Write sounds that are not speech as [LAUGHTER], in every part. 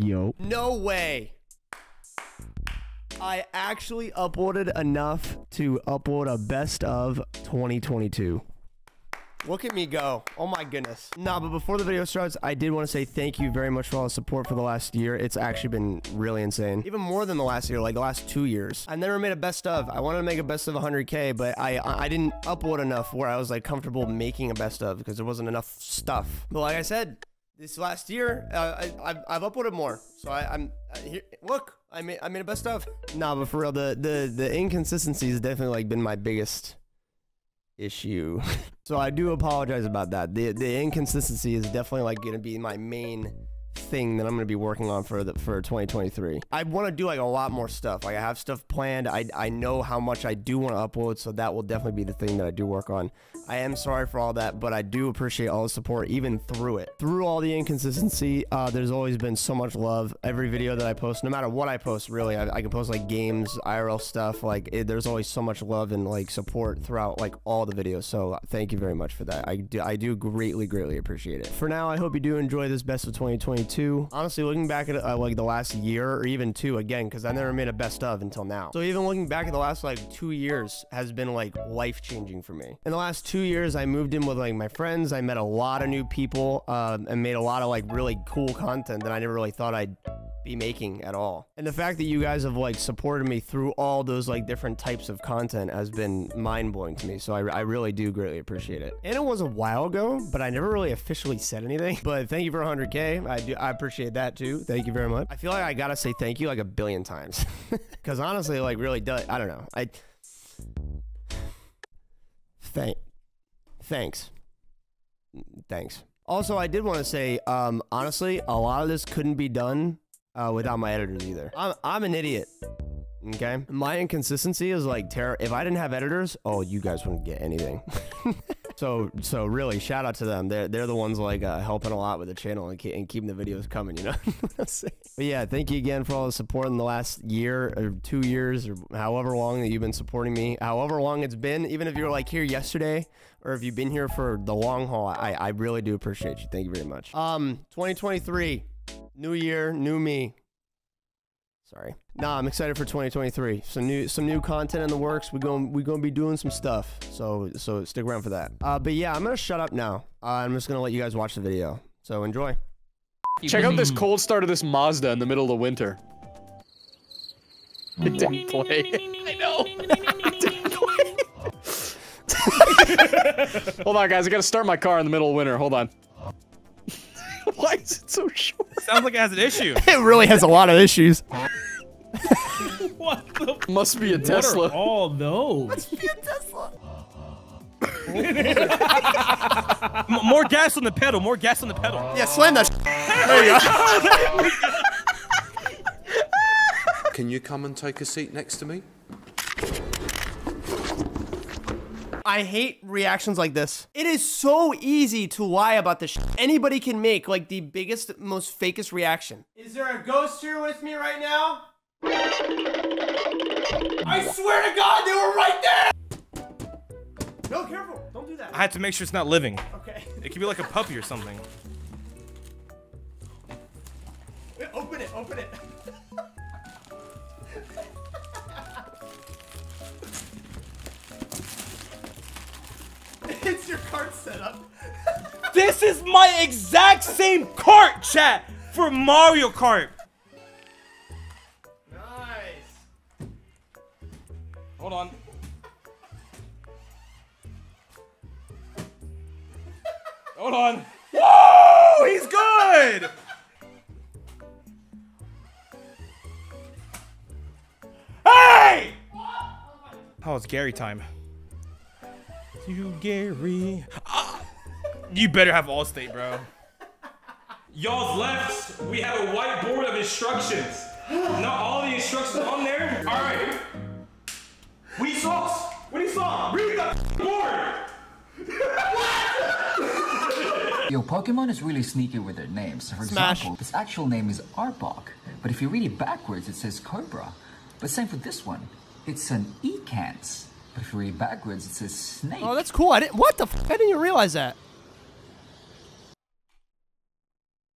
Yo. No way. I actually uploaded enough to upload a best of 2022. Look at me go. Oh my goodness. Nah, but before the video starts, I did want to say thank you very much for all the support for the last year. It's actually been really insane. Even more than the last year, like the last two years. I never made a best of. I wanted to make a best of 100k, but I I didn't upload enough where I was like comfortable making a best of because there wasn't enough stuff. But like I said, this last year, uh, I, I've, I've uploaded more. So I, I'm uh, here. Look, I made I made a best of. [LAUGHS] Nah, but for real, the the the inconsistency has definitely like been my biggest issue. [LAUGHS] so I do apologize about that. The the inconsistency is definitely like gonna be my main thing that I'm going to be working on for the, for 2023. I want to do like a lot more stuff. Like I have stuff planned. I, I know how much I do want to upload, so that will definitely be the thing that I do work on. I am sorry for all that, but I do appreciate all the support even through it. Through all the inconsistency, uh, there's always been so much love. Every video that I post, no matter what I post, really, I, I can post like games, IRL stuff. Like it, there's always so much love and like support throughout like all the videos. So thank you very much for that. I do, I do greatly, greatly appreciate it. For now, I hope you do enjoy this best of 2022. Honestly, looking back at uh, like the last year or even two again, because I never made a best of until now. So even looking back at the last like two years has been like life changing for me. In the last two two years, I moved in with like my friends. I met a lot of new people uh, and made a lot of like really cool content that I never really thought I'd be making at all. And the fact that you guys have like supported me through all those like different types of content has been mind blowing to me. So I, I really do greatly appreciate it. And it was a while ago, but I never really officially said anything. [LAUGHS] But thank you for 100K. I do. I appreciate that too. Thank you very much. I feel like I gotta say thank you like a billion times [LAUGHS] because honestly, like really does. I don't know. I thank Thanks. Thanks. Also, I did want to say, um, honestly, a lot of this couldn't be done uh, without my editors either. I'm, I'm an idiot. Okay. My inconsistency is like terror. If I didn't have editors, oh, you guys wouldn't get anything. [LAUGHS] so, so really, shout out to them. They're they're the ones like uh, helping a lot with the channel and, keep, and keeping the videos coming. You know. [LAUGHS] but yeah, thank you again for all the support in the last year or two years or however long that you've been supporting me. However long it's been, even if you're like here yesterday or if you've been here for the long haul, I I really do appreciate you. Thank you very much. Um, 2023, new year, new me. Sorry. Nah, I'm excited for 2023. Some new some new content in the works. We're going we're going to be doing some stuff. So so stick around for that. Uh, but yeah, I'm going to shut up now. Uh, I'm just going to let you guys watch the video. So enjoy. Check out this cold start of this Mazda in the middle of the winter. [LAUGHS] It didn't play. [LAUGHS] I know. [LAUGHS] Hold on, guys. I gotta start my car in the middle of winter. Hold on. Why is it so short? Sounds like it has an issue. [LAUGHS] it really has a lot of issues. [LAUGHS] what the? [LAUGHS] Must be a Tesla. What are all those? Must be a Tesla. more gas on the pedal. More gas on the pedal. Yeah, slam that. there you go. Can you come and take a seat next to me? I hate reactions like this. It is so easy to lie about this. Anybody can make like the biggest, most fakest reaction. Is there a ghost here with me right now? I swear to God, they were right there! No, careful. Don't do that. I had to make sure it's not living. Okay. [LAUGHS] It could be like a puppy or something. Open it, open it. It's your cart setup. [LAUGHS] this is my exact same cart, chat, for Mario Kart. Nice. Hold on. Hold on. Whoa! He's good! Hey! Oh, oh it's Gary time. You, Gary. Ah, you better have Allstate, bro. Y'all's left, we have a whiteboard of instructions. Not all the instructions on there. All right. We sauce. What do you saw? Read the board. [LAUGHS] Yo, Pokemon is really sneaky with their names. For Smash. example, this actual name is Arbok, but if you read it backwards, it says Cobra. But same for this one. It's an Ekans. But if you read backwards, it says snake. Oh, that's cool. I didn't. What the? F I didn't even realize that.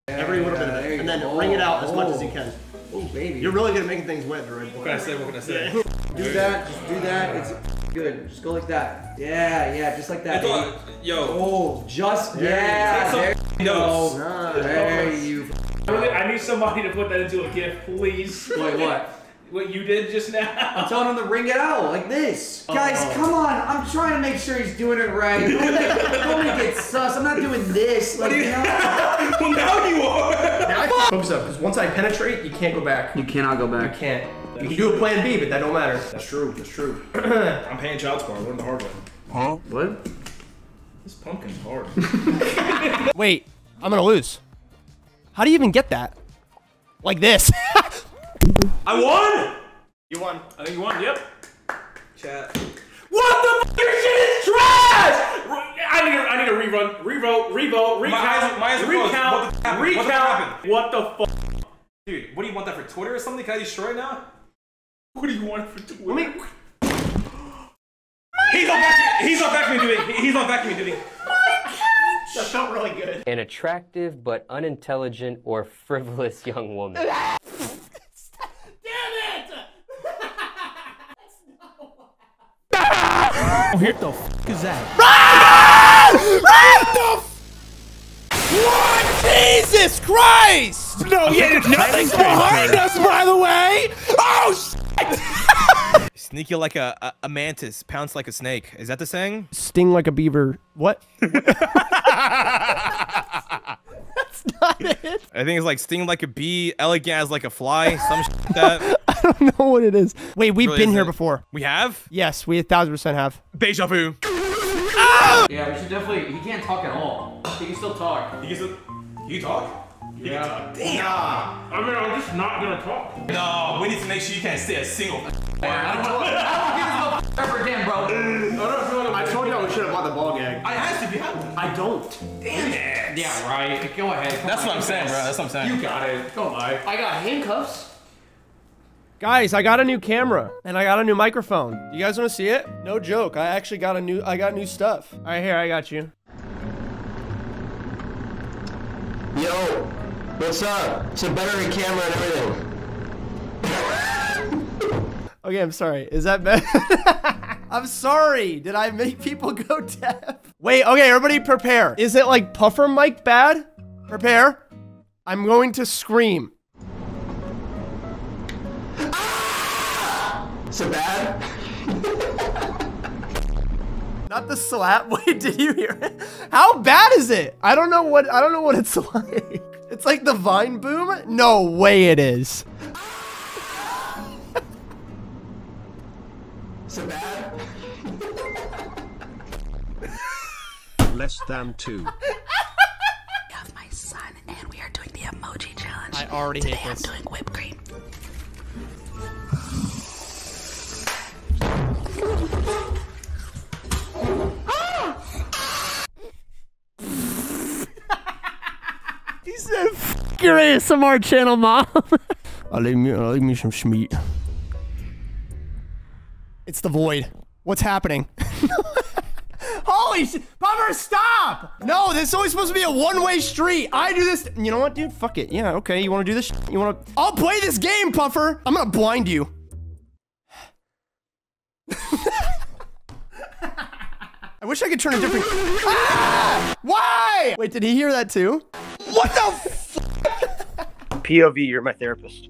Every little bit of it, and then wring it out as much as you oh. can. Oh, baby. You're really good at making things wet, Droid. What can I say? What can I say? [LAUGHS] do that. Just do that. It's good. Just go like that. Yeah, yeah, just like that. baby. Yo. Oh, just yeah. There you go. There you. I need somebody to put that into a gift, please. Wait, what? What you did just now? I'm telling him to ring it out like this. Oh, Guys, come on. I'm trying to make sure he's doing it right. Don't make, don't make it sus. I'm not doing this. Like, you [LAUGHS] know? well, now you are. Now I can focus up because once I penetrate, you can't go back. You cannot go back. You can't. You can do a plan B, but that don't matter. That's true. That's true. [CLEARS THROAT] I'm paying child support. I learned the hard way. Huh? What? This pumpkin's hard. [LAUGHS] Wait, I'm gonna lose. How do you even get that? Like this. [LAUGHS] I won. you won. I think you won. Yep. Chat. What the fuck? Your shit is trash! I need a, I need a rerun, revote, revote, recount, eyes- my eyes are closed. recount, What the happened? What the recount. What the fuck? Dude, what do you want that for Twitter or something? Can I destroy it now? What do you want for Twitter? Let me. He's on vacuum. He's on vacuum duty. He's on vacuum duty. That felt really good. An attractive but unintelligent or frivolous young woman. [LAUGHS] Damn it! What the f is that? What the? What Jesus Christ! No, yeah, nothing's behind us, by the way. Oh, [LAUGHS] Sneaky like a, a, a mantis, pounce like a snake. Is that the saying? Sting like a beaver. What? [LAUGHS] [LAUGHS] That's not [LAUGHS] it. I think it's like sting like a bee, elegant as like a fly, some shit like that. [LAUGHS] I don't know what it is. Wait, we've Really been here isn't. before. We have Yes, we a thousand percent have. deja vu. Ah! Yeah, we should definitely. He can't talk at all. He can still talk. You can still, you talk? Yeah. Damn. I mean, I'm just not gonna talk. No, we need to make sure you can't say a single. I don't want I don't give this ever again, bro. [LAUGHS] I told you we should have bought the ball gag. I don't. Damn it. Yeah, right. Go ahead. Come That's on, what I'm saying, bro. That's what I'm saying. You got it. Don't lie. I got handcuffs. Guys, I got a new camera and I got a new microphone. You guys want to see it? No joke. I actually got a new. I got new stuff. All right, here I got you. Yo, what's up? It's a better camera and everything. [LAUGHS] okay, I'm sorry. Is that better? [LAUGHS] I'm sorry. Did I make people go deaf? Wait. Okay, everybody, prepare. Is it like puffer mic bad? Prepare. I'm going to scream. So bad? Not the slap. [LAUGHS] Wait, did you hear it? How bad is it? I don't know what I don't know what it's [LAUGHS] like. It's like the vine boom? No way it is. So bad? Less than two. of my son, and we are doing the emoji challenge. I already hate Today I'm doing whipped cream. He said, F your ASMR channel, mom. I'll leave me, I'll leave me some schmeat. It's the void. What's happening? [LAUGHS] Holy shit. Puffer, stop! No, this is always supposed to be a one-way street. I do this. You know what, dude? Fuck it. Yeah, okay. You want to do this? You want to? I'll play this game, Puffer. I'm gonna blind you. [LAUGHS] I wish I could turn a different. [LAUGHS] Ah! Why? Wait, did he hear that too? What the? F- POV, you're my therapist.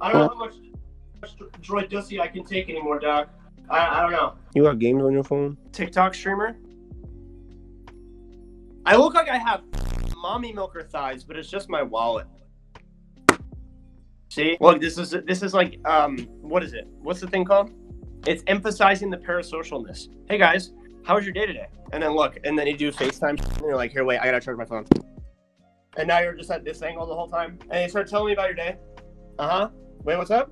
I don't know how much, much droid dussy I can take anymore, Doc. I, I don't know. You got games on your phone? TikTok streamer? I look like I have mommy milker thighs, but it's just my wallet. See? Look, this is this is like um what is it? What's the thing called? It's emphasizing the parasocialness. Hey guys, how was your day today? And then look, and then you do FaceTime, and you're like, here, wait, I gotta charge my phone. And now you're just at this angle the whole time, and you start telling me about your day. Uh huh. Wait, what's up?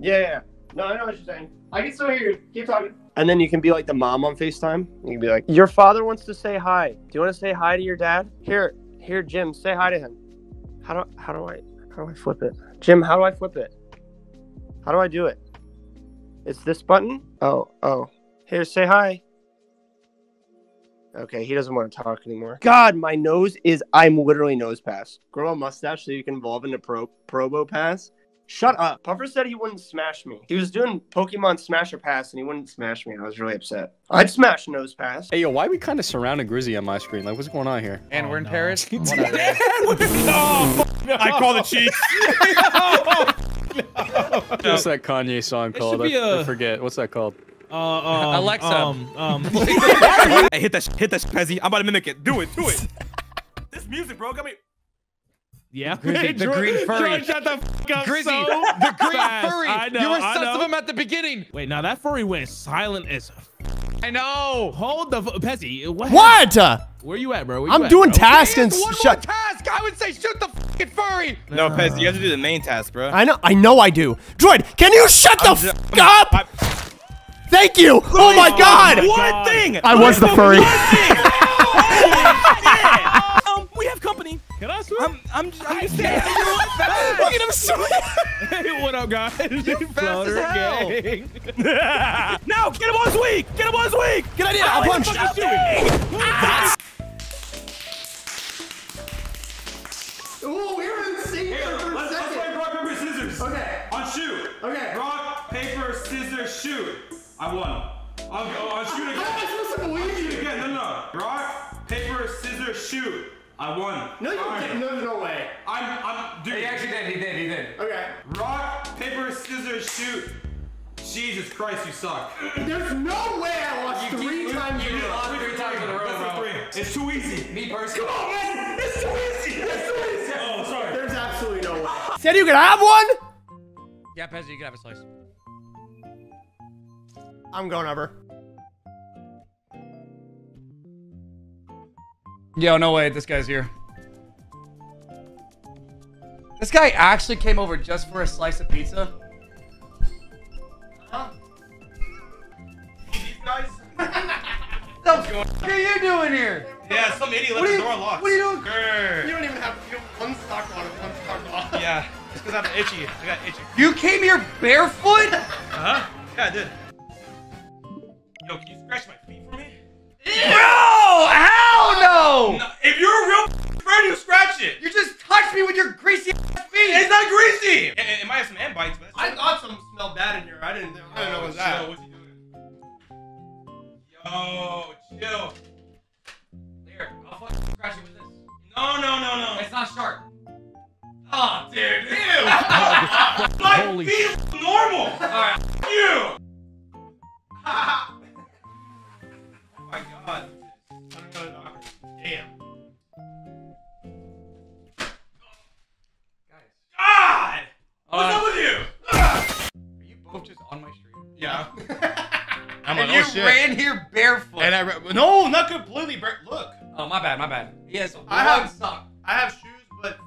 Yeah, yeah. yeah. No, I know what you're saying. I can still hear you. Keep talking. And then you can be like the mom on FaceTime. You can be like, your father wants to say hi. Do you want to say hi to your dad? Here, here, Jim, say hi to him. How do how do I how do I flip it? Jim, how do I flip it? How do I do it? It's this button? Oh, oh. Here, say hi. Okay, he doesn't want to talk anymore. God, my nose is. I'm literally Nosepass. Grow a mustache so you can evolve into pro Probopass. Shut up. Puffer said he wouldn't smash me. He was doing Pokemon Smasher Pass and he wouldn't smash me. I was really upset. I'd smash Nosepass. Hey, yo, why we kind of surrounding Grizzy on my screen? Like, what's going on here? And we're in Paris. [LAUGHS] I call the cheeks. [LAUGHS] What's that Kanye song called? should be I, I a- forget. What's that called? Uh, um, Alexa. Um, um. [LAUGHS] hey, hit that, sh- hit that, sh- Pezzy. I'm about to mimic it. Do it, do it. this music, bro, got me. Yeah, Grizzy, the green [LAUGHS] furry. Jordan, shut the fuck up. Grizzy, so [LAUGHS] the green fast. furry. I know, you were I sus know. of him at the beginning. Wait, now that furry went silent as. I know. Hold the f- Pezzy. What? What? Where you at, bro? Where you I'm at, doing bro? tasks and One more shut. task. I would say shoot the fucking furry. No, Pez, you have to do the main task, bro. I know. I know. I do. Droid, can you shut the I'm ju- f I'm- up? I- Thank you. Oh my God. One thing. I was the furry. I'm, I'm, just, I'm just saying. [LAUGHS] Look at him [LAUGHS] swim. Hey, what up, guys? [LAUGHS] fast as hell. gang. no, get him on his weak. Get him on his weak. Good idea. I'll punch. Ooh, we were in sync for a Let's, let's play rock, paper, scissors. Okay. On shoot. Okay. Rock, paper, scissors, shoot. I won. I'll go on shoot again. How am I supposed to believe Shoot you? again. No, no. Rock, paper, scissors, shoot. I won. No, you All didn't. No, no way. I'm, I'm, dude. He actually did. He did. He did. Okay. Rock, paper, scissors, shoot. Jesus Christ, you suck. There's no way I lost three times you in a row. lost three times in a row, That's bro. three. It's too easy. Me personally. Come on, man. It's too easy. It's too easy. Oh, sorry. There's absolutely no way. [LAUGHS] Said you could have one? Yeah, Pezzy, you can have a slice. I'm going over. Yo, no way. This guy's here. This guy actually came over just for a slice of pizza. What [LAUGHS] the f are you doing here? Yeah, some idiot left the door locked. what are you doing? Grr. You don't even have you have one stock on and one stock off. Yeah, it's because I'm itchy. I got itchy. You came here barefoot? Uh huh. Yeah, I did. Me with your greasy ass feet! It's not greasy. It, it might have some ant bites, but it's I thought something smelled bad in here. I didn't. I didn't know oh, it was that. Chill, what's he doing? Yo, chill. Here, I'll fucking scratch you with this. No, no, no, no. It's not sharp. Oh, dude. Ew. [LAUGHS] my Holy feet look normal. Alright. You. [LAUGHS] What's up with you? Are you both just on my street? Yeah. [LAUGHS] I'm And like, you oh shit. ran here barefoot. And I ra- no, not completely. Bur- Look. oh, my bad, my bad. He has I have- sock. I have shoes, but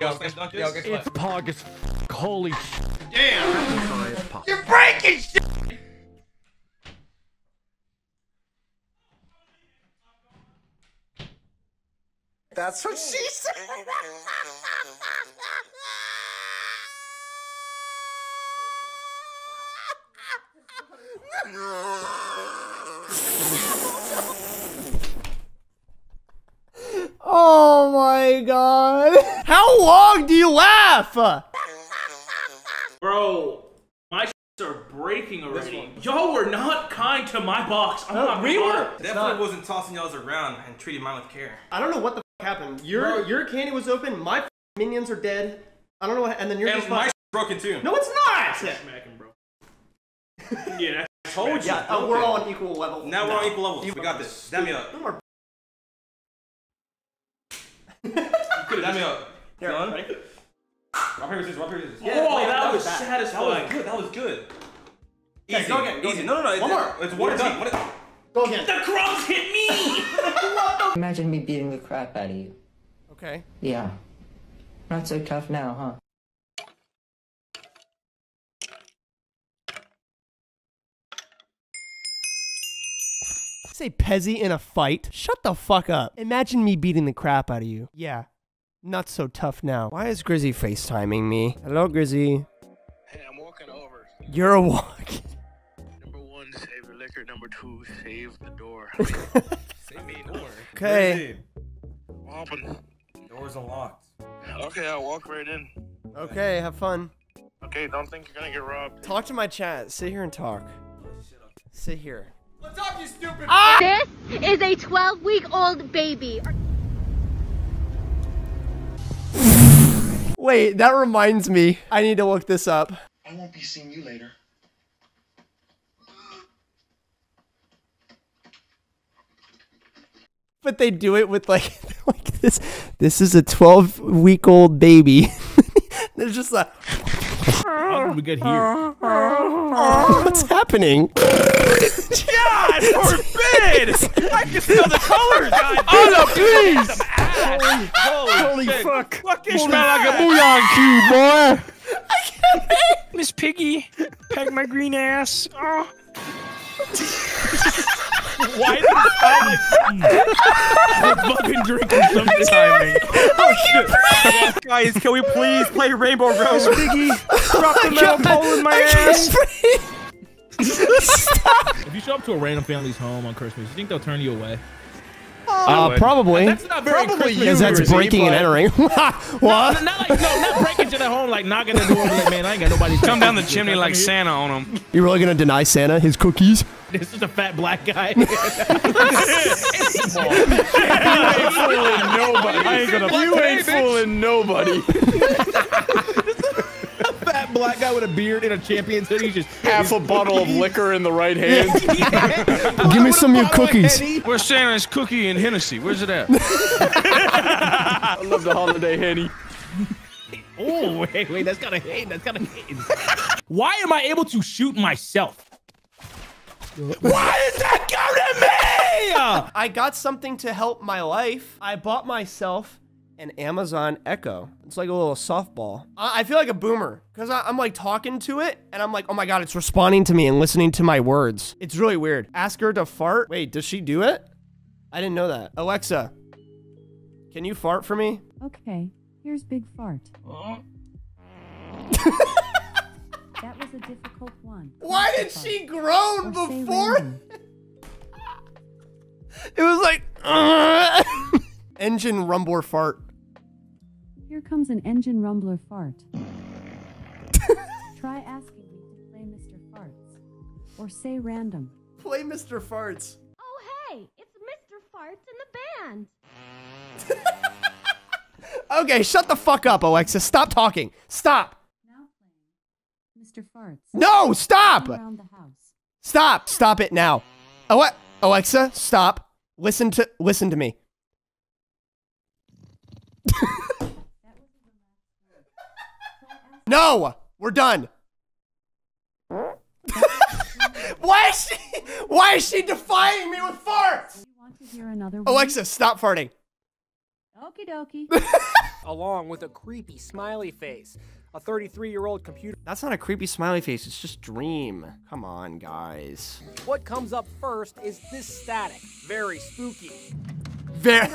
Yo, slam dunk Yo, this? guess what? pog as holy. damn. You're breaking shit! That's what she said. [LAUGHS] Oh my god. How long do you laugh? Bro, my shits are breaking already. Y'all were not kind to my box. I'm not we gonna were. lie. Definitely not. wasn't tossing y'all's around and treating mine with care. I don't know what the f- happened. Your your candy was open. My f- minions are dead. I don't know what. And then you're And just my fine. broken too. No, it's not. Smacking, bro. [LAUGHS] yeah, I told you. Yeah, uh, we're all on equal level. Now we're on equal levels. We got this. Dab me up. No more. Dab me up. Here, Done? ready? Rock, paper, scissors, rock, paper, scissors. Yeah, oh, wait, that, that was was bad. satisfying. That was good. That was good. Okay, Easy. go again, go Easy. again. No, no, no. It's, One more. It's You're one done. done. Go again. The crumbs hit me. [LAUGHS] Imagine me beating the crap out of you. Okay. Yeah. Not so tough now, huh? Say Pezzy in a fight. Shut the fuck up. Imagine me beating the crap out of you. Yeah. Not so tough now. Why is Grizzy FaceTiming me? Hello, Grizzy. Hey, I'm walking over. You're a walk. [LAUGHS] Number one, save the liquor. Number two, save the door. I I mean, Okay. what happened? Doors unlocked. Okay, I'll walk right in. Okay, have fun. Okay, don't think you're gonna get robbed. Talk to my chat. Sit here and talk. Oh, Sit here. What's up, you stupid? Ah! This is a 12 week old baby. Wait, that reminds me. I need to look this up. I won't be seeing you later. But they do it with like [LAUGHS] like this. This is a 12 week old baby. [LAUGHS] There's just a. How did we get here? [LAUGHS] What's happening? God forbid! I can smell the colors. God, oh no, please! Holy, Holy shit. fuck. Fucking You smell smell like like a a bouillon bouillon cube, boy. Miss Piggy, peg my green ass. Oh. [LAUGHS] Why did it sound like I'm fucking drinking some timing? Oh shit! Guys, can we please play Rainbow Road? Piggy, drop the metal pole in my ass. [LAUGHS] If you show up to a random family's home on Christmas, you think they'll turn you away? Uh, probably. That's not very Probably Christmas. Because that's breaking and entering. [LAUGHS] what? Not like no, not breaking to the home, like knocking the door. Like, man, I ain't got nobody. Come down the chimney like Santa on him. You really gonna deny Santa his cookies? This is a fat black guy. Nobody. I ain't gonna- You ain't fooling nobody. [LAUGHS] [LAUGHS] fat black guy with a beard and a champion's hoodie. He's just Half a bottle of liquor in the right [LAUGHS] hand. [LAUGHS] Give me some of your cookies. Where's Santa's cookie and Hennessy? Where's it at? I love the holiday henny. Oh wait, wait, that's kind of That's kind of hate. Why am I able to shoot myself? Why is that come to me? I got something to help my life. I bought myself an Amazon Echo. It's like a little softball. I, I feel like a boomer because I'm like talking to it and I'm like, oh my God, it's responding to me and listening to my words. It's really weird. Ask her to fart. Wait, does she do it? I didn't know that. Alexa, can you fart for me? Okay, here's Big Fart. [LAUGHS] that was a difficult one. Why did she groan Or before? [LAUGHS] It was like, [LAUGHS] engine rumbler fart. Here comes an engine rumbler fart. Try asking me to play Mr. Farts. Or say random. Play Mr. Farts. Oh, hey, it's Mr. Farts in the band. [LAUGHS] Okay, shut the fuck up, Alexa. Stop talking. Stop. Now playing Mr. Farts. No, stop. Around the house. Stop. Stop it now. Ale- Alexa, stop. Listen to listen to me. No, we're done. [LAUGHS] why is she why is she defying me with farts? Want to hear another one? Alexa, stop farting. Okie dokie. [LAUGHS] along with a creepy smiley face. A 33 year old computer. That's not a creepy smiley face, it's just dream. Come on, guys. What comes up first is this static. Very spooky. Very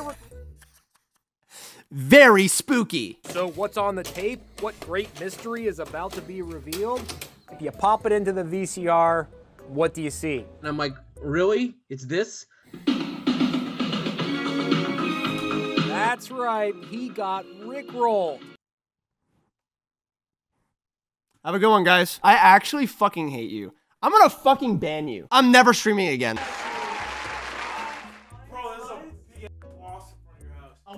very spooky. So, what's on the tape? What great mystery is about to be revealed? If you pop it into the VCR, what do you see? And I'm like, really? It's this? That's right, he got Rickrolled. Have a good one, guys. I actually fucking hate you. I'm gonna fucking ban you. I'm never streaming again.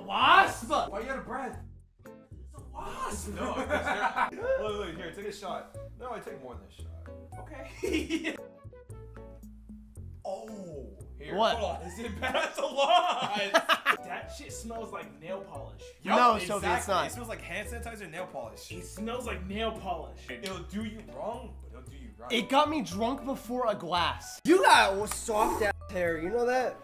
Wasp? Why are you out of breath? It's a wasp. No, it's [LAUGHS] look, look, here, take a shot. No, I take more than a shot. Okay. [LAUGHS] oh. Here, What? Hold on. Is it bad? That's a lot. [LAUGHS] that shit smells like nail polish. No, Sophie, it's not. It smells like hand sanitizer, nail polish. It smells like nail polish. It'll do you wrong, but it'll do you right. It got me drunk before a glass. You got soft ass hair, you know that?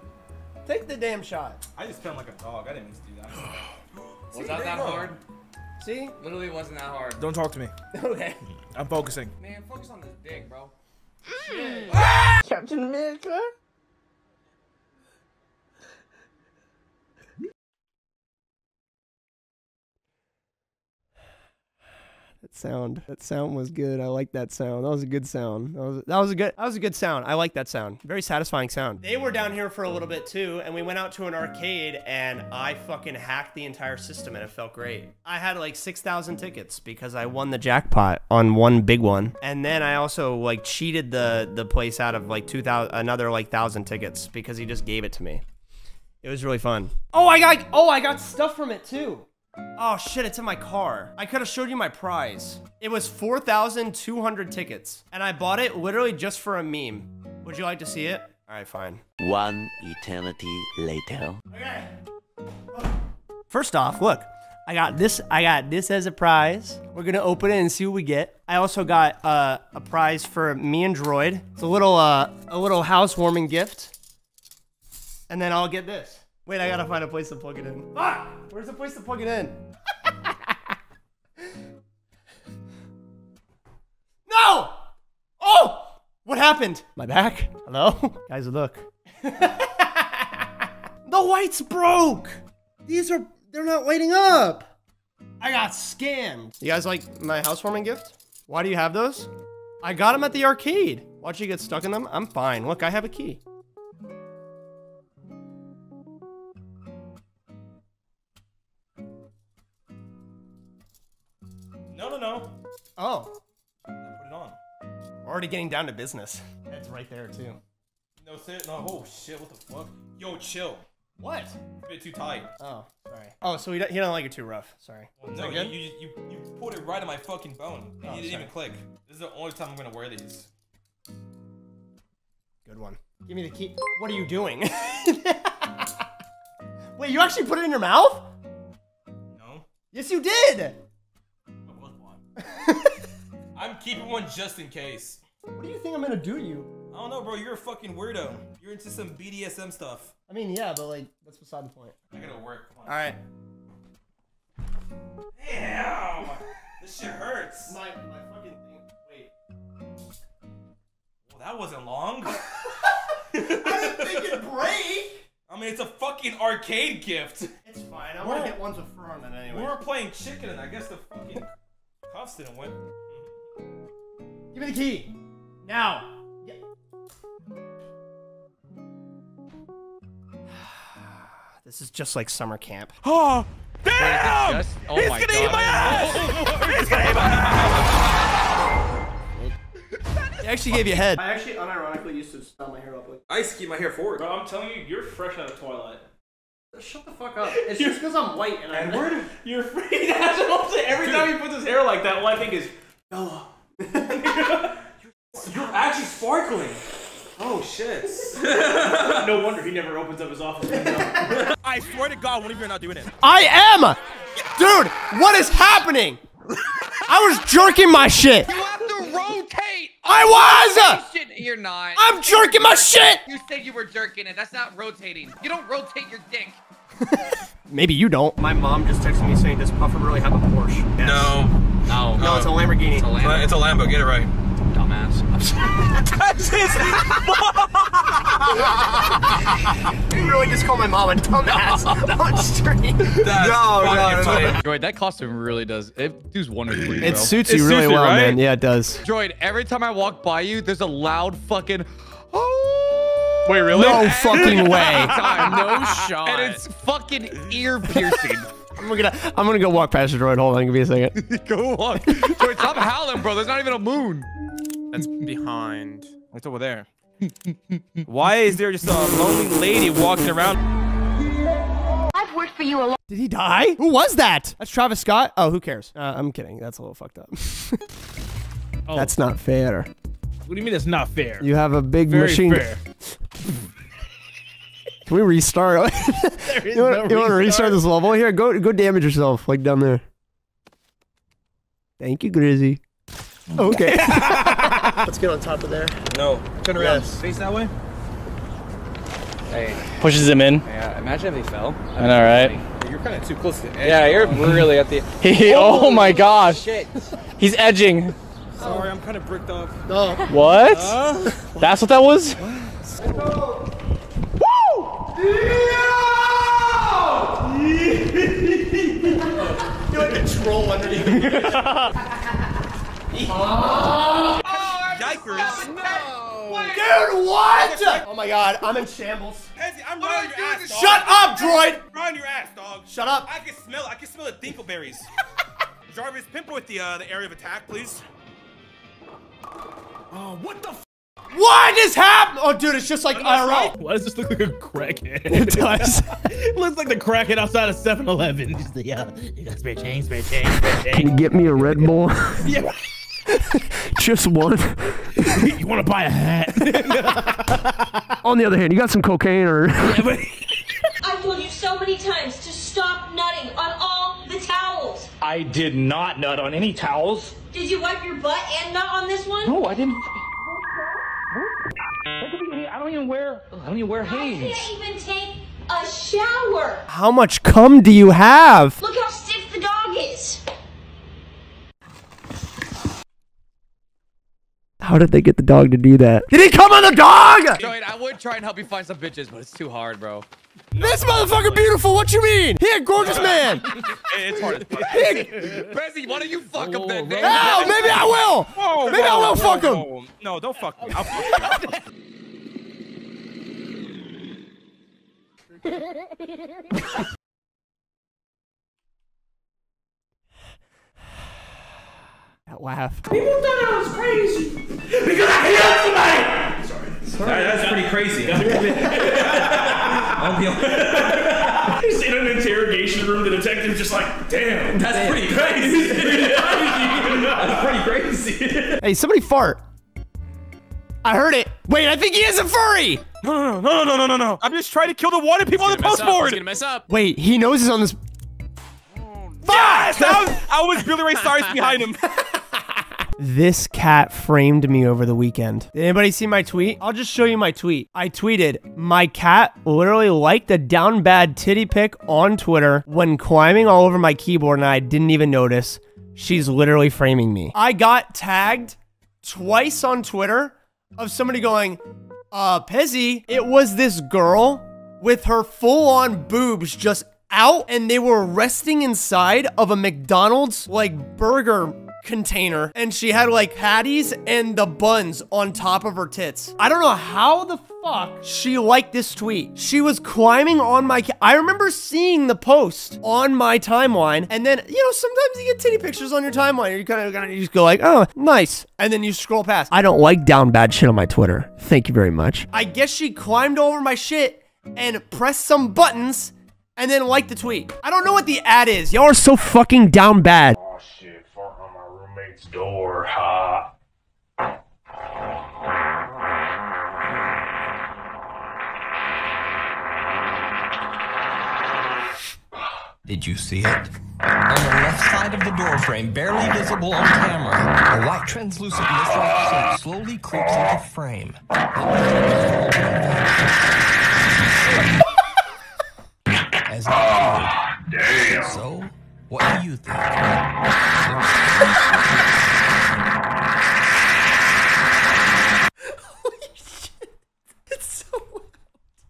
Take the damn shot. I just felt like a dog. I didn't mean to do that. [SIGHS] Was that that hard? See? Literally wasn't that hard. Don't talk to me. [LAUGHS] Okay. I'm focusing. Man, focus on this dick, bro. [LAUGHS] Captain America. Sound. That sound was good. I like that sound. That was a good sound. That was that was a good that was a good sound. I like that sound. Very satisfying sound. They were down here for a little bit too, and we went out to an arcade and I fucking hacked the entire system and it felt great. I had like 6,000 tickets because I won the jackpot on one big one. And then I also like cheated the the place out of like 2000 another like 1000 tickets because he just gave it to me. It was really fun. Oh, I got oh, I got stuff from it too. Oh shit, it's in my car. I could have showed you my prize. It was 4,200 tickets, and I bought it literally just for a meme. Would you like to see it? All right, fine. One eternity later. Okay. First off, look. I got this. I got this as a prize. We're gonna open it and see what we get. I also got uh, a prize for me and Droid. It's a little, uh, a little housewarming gift. And then I'll get this. Wait, I gotta um, find a place to plug it in. Fuck! Where's the place to plug it in? [LAUGHS] no! Oh! What happened? My back? Hello? [LAUGHS] Guys, look. [LAUGHS] the lights broke! These are, they're not lighting up! I got scammed. You guys like my housewarming gift? Why do you have those? I got them at the arcade. Watch you get stuck in them. I'm fine. Look, I have a key. Oh, Put it on. We're already getting down to business. It's right there too. No, sit. No. Oh shit. What the fuck? Yo, chill. What? A bit too tight. Oh, sorry. Oh, so he don't, he don't like it too rough. Sorry. Is No, you, you, you, you put it right on my fucking bone. Oh, you didn't sorry. even click. This is the only time I'm gonna wear these. Good one. Give me the key. What are you doing? [LAUGHS] Wait, you actually put it in your mouth? No. Yes, you did. [LAUGHS] I'm keeping one just in case. What do you think I'm gonna do to you? I don't know, bro. You're a fucking weirdo. You're into some BDSM stuff. I mean, yeah, but like, that's beside the point. I gotta work. On. All right. Damn. This shit hurts. My, my fucking thing. Wait. Well, that wasn't long. [LAUGHS] I didn't think it'd break. I mean, it's a fucking arcade gift. It's fine. I want to get ones with fur on anyway. We were playing chicken, and I guess the fucking cuffs didn't win. Give me the key. Now. Yeah. [SIGHS] This is just like summer camp. Oh, [GASPS] damn! Just, oh He's gonna god. eat my ass! [LAUGHS] He's gonna eat my It actually gave you a head. I actually unironically used to style my hair up like. I used to keep my hair forward. Bro, I'm telling you, you're fresh out of Twilight. Shut the fuck up. [LAUGHS] It's just because I'm white and I'm. Where do you're free? That's what I'm saying. Every time he puts his hair like that, all I think is Bella. You're actually sparkling. Oh shit. [LAUGHS] no wonder he never opens up his office window. [LAUGHS] I swear to God, one of you are not doing it. I am! Dude, what is happening? I was jerking my shit! You have to rotate. I was! Shit, you're not. I'm jerking my shit! You said you were jerking it. That's not rotating. You don't rotate your dick. [LAUGHS] Maybe you don't. My mom just texted me saying, does Puffer really have a Porsche? No. No. No, it's a Lamborghini. It's a Lambo. It's a Lambo. Get it right. Dumbass. [LAUGHS] [LAUGHS] you really just called my mom a dumbass [LAUGHS] on stream. That's no, fucking funny. Droid, that costume really does. It does wonders for It bro. suits It you really suits well, right? man. Yeah, it does. Droid, every time I walk by you, there's a loud fucking. Oh! Wait, really? No fucking way. Time. No shot. And it's fucking ear piercing. I'm gonna, I'm gonna go walk past the droid. Hold on, give me a second. [LAUGHS] Go on. Droid, stop howling, bro. There's not even a moon. That's behind. It's over there. [LAUGHS] Why is there just a lonely lady walking around? I've worked for you a lot. Did he die? Who was that? That's Travis Scott. Oh, who cares? Uh, I'm kidding. That's a little fucked up. [LAUGHS] Oh, That's not fair. what do you mean that's not fair? You have a big Very machine. fair. Can we restart? [LAUGHS] There is you want, no you want to restart restart. this level? Here, go go damage yourself, like down there. Thank you, Grizzy. Okay. [LAUGHS] Let's get on top of there. No. Turn around. Yes. Face that way. Hey. Pushes him in. Yeah, imagine if he fell. I know, right? You're kind of too close to the edge. Yeah, you're really at the. [LAUGHS] He, oh, my gosh. Shit. He's edging. Sorry, I'm kind of bricked off. No. What? Uh, That's what that was? You're like a troll underneath. Diapers. Dude, what? Oh my god, I'm in shambles. I'm your ass, dog. Shut up, droid! On your ass, dog. Shut up. I can smell. I can smell the dinkleberries. Jarvis, pinpoint the uh, the area of attack, please. Oh, what the? F What just happened? Oh, dude, it's just like IRL. Why does this look like a crackhead? It does. it [LAUGHS] looks like the crackhead outside of 7-Eleven. Just [LAUGHS] the, yeah, you got spare change, spare change, spare Can you get me a Red Bull? [LAUGHS] Yeah. just one. you want to buy a hat? On the other hand, you got some cocaine or. I told you so many times to stop nutting on all the towels. I did not nut on any towels. Did you wipe your butt and nut on this one? No, I didn't. I don't even wear. I don't even wear Hanes. I can't even take a shower. How much cum do you have? Look how stiff the dog is. How did they get the dog to do that? Did he come on the dog? Joey, I would try and help you find some bitches, but it's too hard, bro. This motherfucker beautiful. What you mean? He a gorgeous man. [LAUGHS] It's hard as fuck. Pezzy, why don't you fuck him then? man? No, maybe I will. Whoa, Maybe I will whoa, fuck him. No, don't fuck me. I'll fuck you. That laugh. People thought I was crazy because I hit somebody. Sorry. That- that's pretty crazy. [LAUGHS] I'll be He's [LAUGHS] in an interrogation room. The detective's just like, damn, that's pretty [LAUGHS] crazy. that's pretty crazy. Hey, somebody fart. I heard it. Wait, I think he is a furry. No, no, no, no, no, no, no. no. I'm just trying to kill the wanted people on the post board. He's gonna mess up. Wait, he knows he's on this. Yes, I was, I was Billy Ray Cyrus behind him. [LAUGHS] This cat framed me over the weekend. Did anybody see my tweet? I'll just show you my tweet. I tweeted, my cat literally liked a down bad titty pic on Twitter when climbing all over my keyboard and I didn't even notice. She's literally framing me. I got tagged twice on Twitter of somebody going, uh, Pezzy, it was this girl with her full on boobs just out and they were resting inside of a McDonald's like burger container and she had like patties and the buns on top of her tits. I don't know how the fuck she liked this tweet. She was climbing on my I remember seeing the post on my timeline and then, you know, sometimes you get titty pictures on your timeline you kind of, kind of you just go like, "Oh, nice." And then you scroll past. I don't like down bad shit on my Twitter. Thank you very much. I guess she climbed over my shit and pressed some buttons and then liked the tweet. I don't know what the ad is. Y'all are so fucking down bad. Oh shit, fart on roommate's door. Ha. Did you see it? On the left side of the doorframe, barely visible on camera, a white translucent mist-like shape slowly creeps into frame. As it ah, Damn. So, what do you think?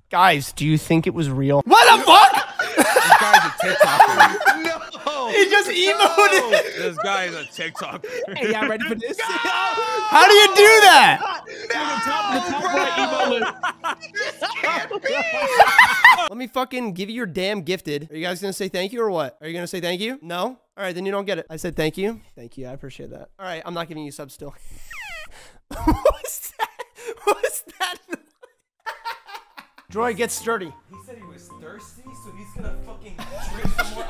Guys, do you think it was real? What the fuck? This guy's a TikToker. [LAUGHS] no. He just emoted. This guy is a TikTok. Hey, y'all ready for this? [LAUGHS] How do you do that? [LAUGHS] [LAUGHS] Let me fucking give you your damn gifted. Are you guys gonna say thank you or what? Are you gonna say thank you? No? All right, then you don't get it. I said thank you. Thank you. I appreciate that. All right, I'm not giving you subs still. What's that? What's that? Droid, get sturdy. He said he was thirsty, so he's gonna fucking drink some [LAUGHS] more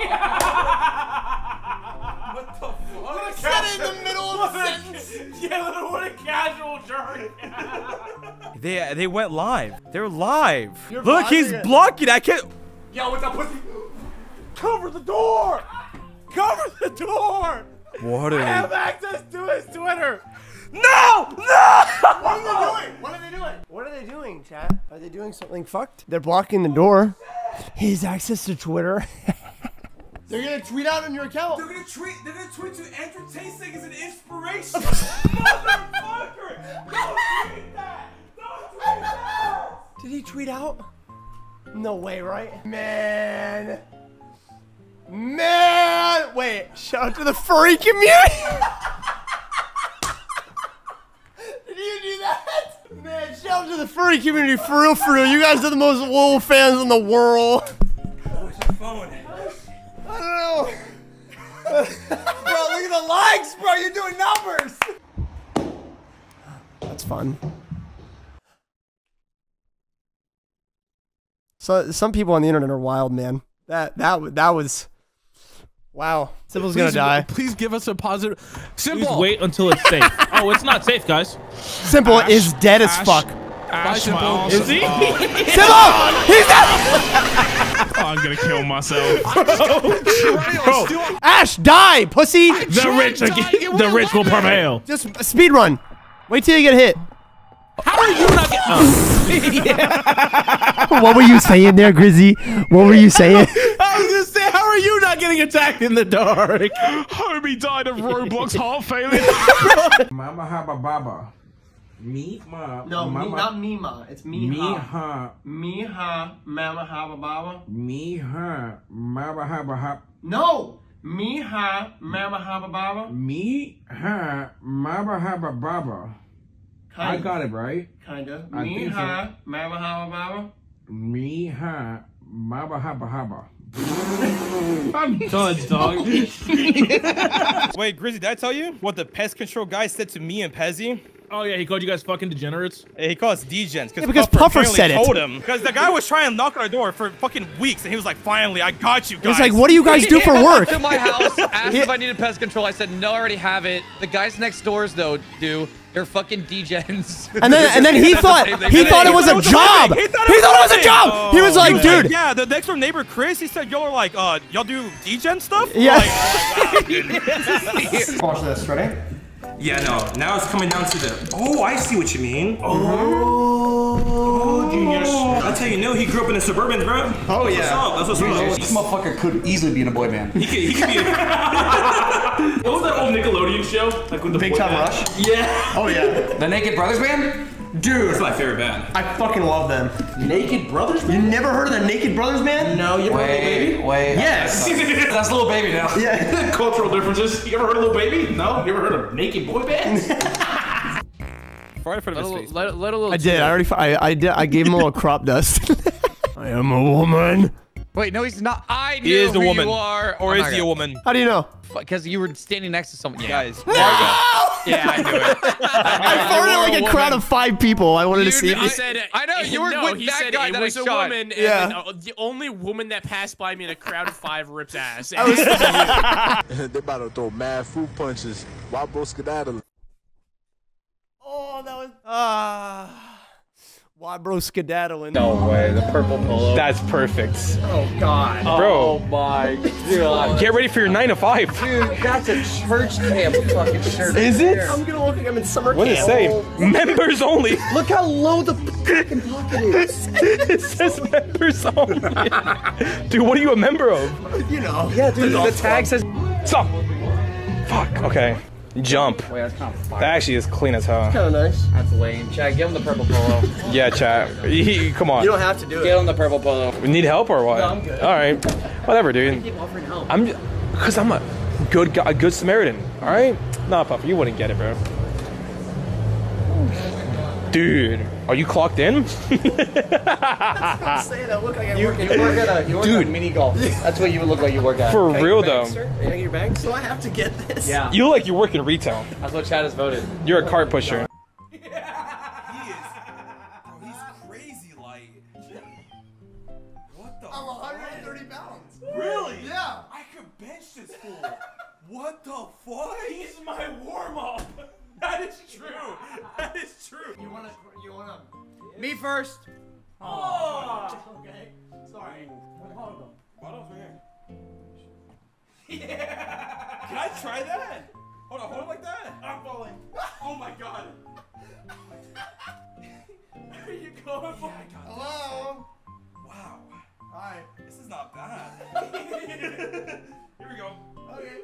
What the fuck? Said it in the middle of a [LAUGHS] sentence. Yeah, what a casual jerk. [LAUGHS] They they went live. They're live. You're Look, he's blocking it. blocking. I can't. Yo, what's up, pussy? Cover the door! Cover the door! What I have access to his Twitter! No! No! What are they doing? What are they doing? What are they doing, chat? Are they doing something fucked? They're blocking the door his access to Twitter. [LAUGHS] They're gonna tweet out on your account. They're gonna tweet. They're gonna tweet to Andrew Tasting as an inspiration. [LAUGHS] Motherfucker! Don't tweet that. Don't tweet that. Did he tweet out? No way, right? Man. Man. Wait. Shout out to the furry community. [LAUGHS] Did you do that? Out to the furry community for real, for real. You guys are the most loyal fans in the world. Phone. I don't know. [LAUGHS] bro, look at the likes, bro. You're doing numbers. That's fun. So some people on the internet are wild, man. That that that was wow. Simple's gonna die. [LAUGHS] Please give us a positive. Please Simple. wait until it's safe. [LAUGHS] oh, it's not safe, guys. Simple is dead as fuck. Ash, my Simple. awesome- Is he? Oh. [LAUGHS] Simple, he's dead. Oh, I'm gonna kill myself. Oh, Bro, Ash, die, pussy. The rich, again, the rich will prevail. Just speed run. Wait till you get hit. How are you not getting? Oh. what were you saying there, Grizzy? What were you saying? You not getting attacked in the dark? [LAUGHS] Homie died of Roblox [LAUGHS] heart failure. Mama haba baba. Me ma. No, mama, me, not Mima. It's Me me, ha. Miha, Mama Haba Baba. Me ha. Mama haba hab. No, Miha, Mama Haba Baba. Me ha. Mama haba baba. I got it right. Kinda. I think so. Mama Haba Baba. Me ha. Mama haba haba. I'm done, dog. [LAUGHS] Wait, Grizzy, did I tell you what the pest control guy said to me and Pezzy? Oh yeah, he called you guys fucking degenerates. Hey, he called us degens. Yeah, because Puffer apparently said it. Told him because the guy was trying to knock on our door for fucking weeks, and he was like, "Finally, I got you guys." He's like, what do you guys do for work? [LAUGHS] to my house, asked if I needed pest control. I said no, I already have it. The guys next doors though do. They're fucking degens. [LAUGHS] And then and then he [LAUGHS] thought he thought it was a job. He He thought thought it was a job. He was like, He dude. yeah, the next door neighbor Chris, he said, "Y'all are like, uh, y'all do degen stuff." Yeah. [LAUGHS] Watch this, ready? Yeah, no. Now it's coming down to the. Oh, I see what you mean. Oh, oh genius. That's how you know he grew up in the suburbans, bro. Oh That's yeah. What's up? That's what's up. This motherfucker could easily be in a boy band. He could, he could be. [LAUGHS] what was that old Nickelodeon show? Like with the Big boy Time band? Rush? Yeah. Oh yeah. [LAUGHS] The Naked Brothers band? Dude. That's my favorite band. I fucking love them. Naked Brothers You never heard of the Naked Brothers man? No, you ever heard of Lil Baby? Wait. Yes. [LAUGHS] That's Little Baby now. Yeah. [LAUGHS] Cultural differences. You ever heard of Little Baby? No. You ever heard of Naked Boy Bands? Right in front of his face. Let, let a little. I did. I already. I, I did. I gave him a little crop dust. [LAUGHS] I am a woman. Wait, no, he's not. I knew He is a who woman. you are. Or is he a woman? How do you know? Because you were standing next to someone. Yeah. Guys. [LAUGHS] Yeah, I knew it. I farted like a crowd of five people. I wanted to see. I said I know you were no, with he that said guy it that was I a shot. woman, Yeah. then, uh, the only woman that passed by me in a crowd of five rips ass. I was- [LAUGHS] [LAUGHS] they about to throw mad food punches. Why bro skedaddle? Oh, that was. Ah. Why, bro, skedaddling? No way, the purple polo. That's perfect. Oh God. Bro. Oh my God. Get ready for your nine to five. Dude, that's a church camp fucking shirt. Is it? I'm gonna look like I'm in summer What does it camp. say? Members only. Look how low the fucking pocket is. [LAUGHS] it says members only. Dude, what are you a member of? You know. Yeah, dude, the tag says. Stop. Fuck. Okay. Jump. Wait, that's kind of fire. That actually is clean as hell. Kind of nice. That's lame. Chad, give him the purple polo. [LAUGHS] Yeah, chat. [LAUGHS] He- Come on. You don't have to do it. Give him the purple polo. We need help or what? No, I'm good. All right. Whatever, dude. Keep offering help. I'm because I'm a good guy, a good Samaritan. All right. Nah, Puffer, you wouldn't get it, bro. Oh, Dude, are you clocked in? Say that. Look like I You, work you in work at a you work Dude. at mini golf. That's what you look like you work at. For Can real your though. bag, sir? Can I your bag? So I have to get this. Yeah. You look like you work in retail. That's what Chad has voted. You're a cart pusher. He is. Bro, he's crazy light. What the? I'm 130 pounds. Really? Yeah. I could bench this fool. what the fuck? He's my warm up. [LAUGHS] That is true. Me first. Oh. Okay. Sorry. Bottles right here. Yeah. Can I try that? Hold on, hold it like that. I'm falling. Oh my god. Where are you going? Yeah, I got Hello. Wow. Hi. This is not bad. [LAUGHS] Here we go. Okay.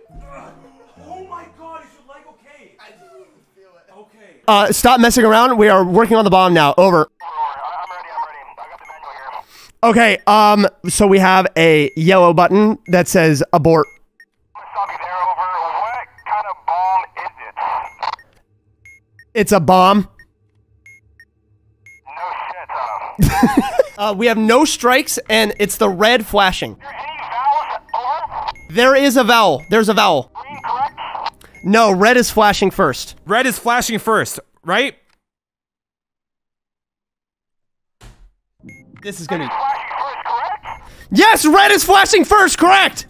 Oh my god, is your leg okay? I didn't even feel it. Okay. Uh, stop messing around. We are working on the bomb now. Over. Okay. Um. So we have a yellow button that says abort. It's a bomb. [LAUGHS] uh, we have no strikes, and it's the red flashing. There is a vowel. There's a vowel. No, red is flashing first. Red is flashing first, right? This is gonna be. Yes, red is flashing first. Correct.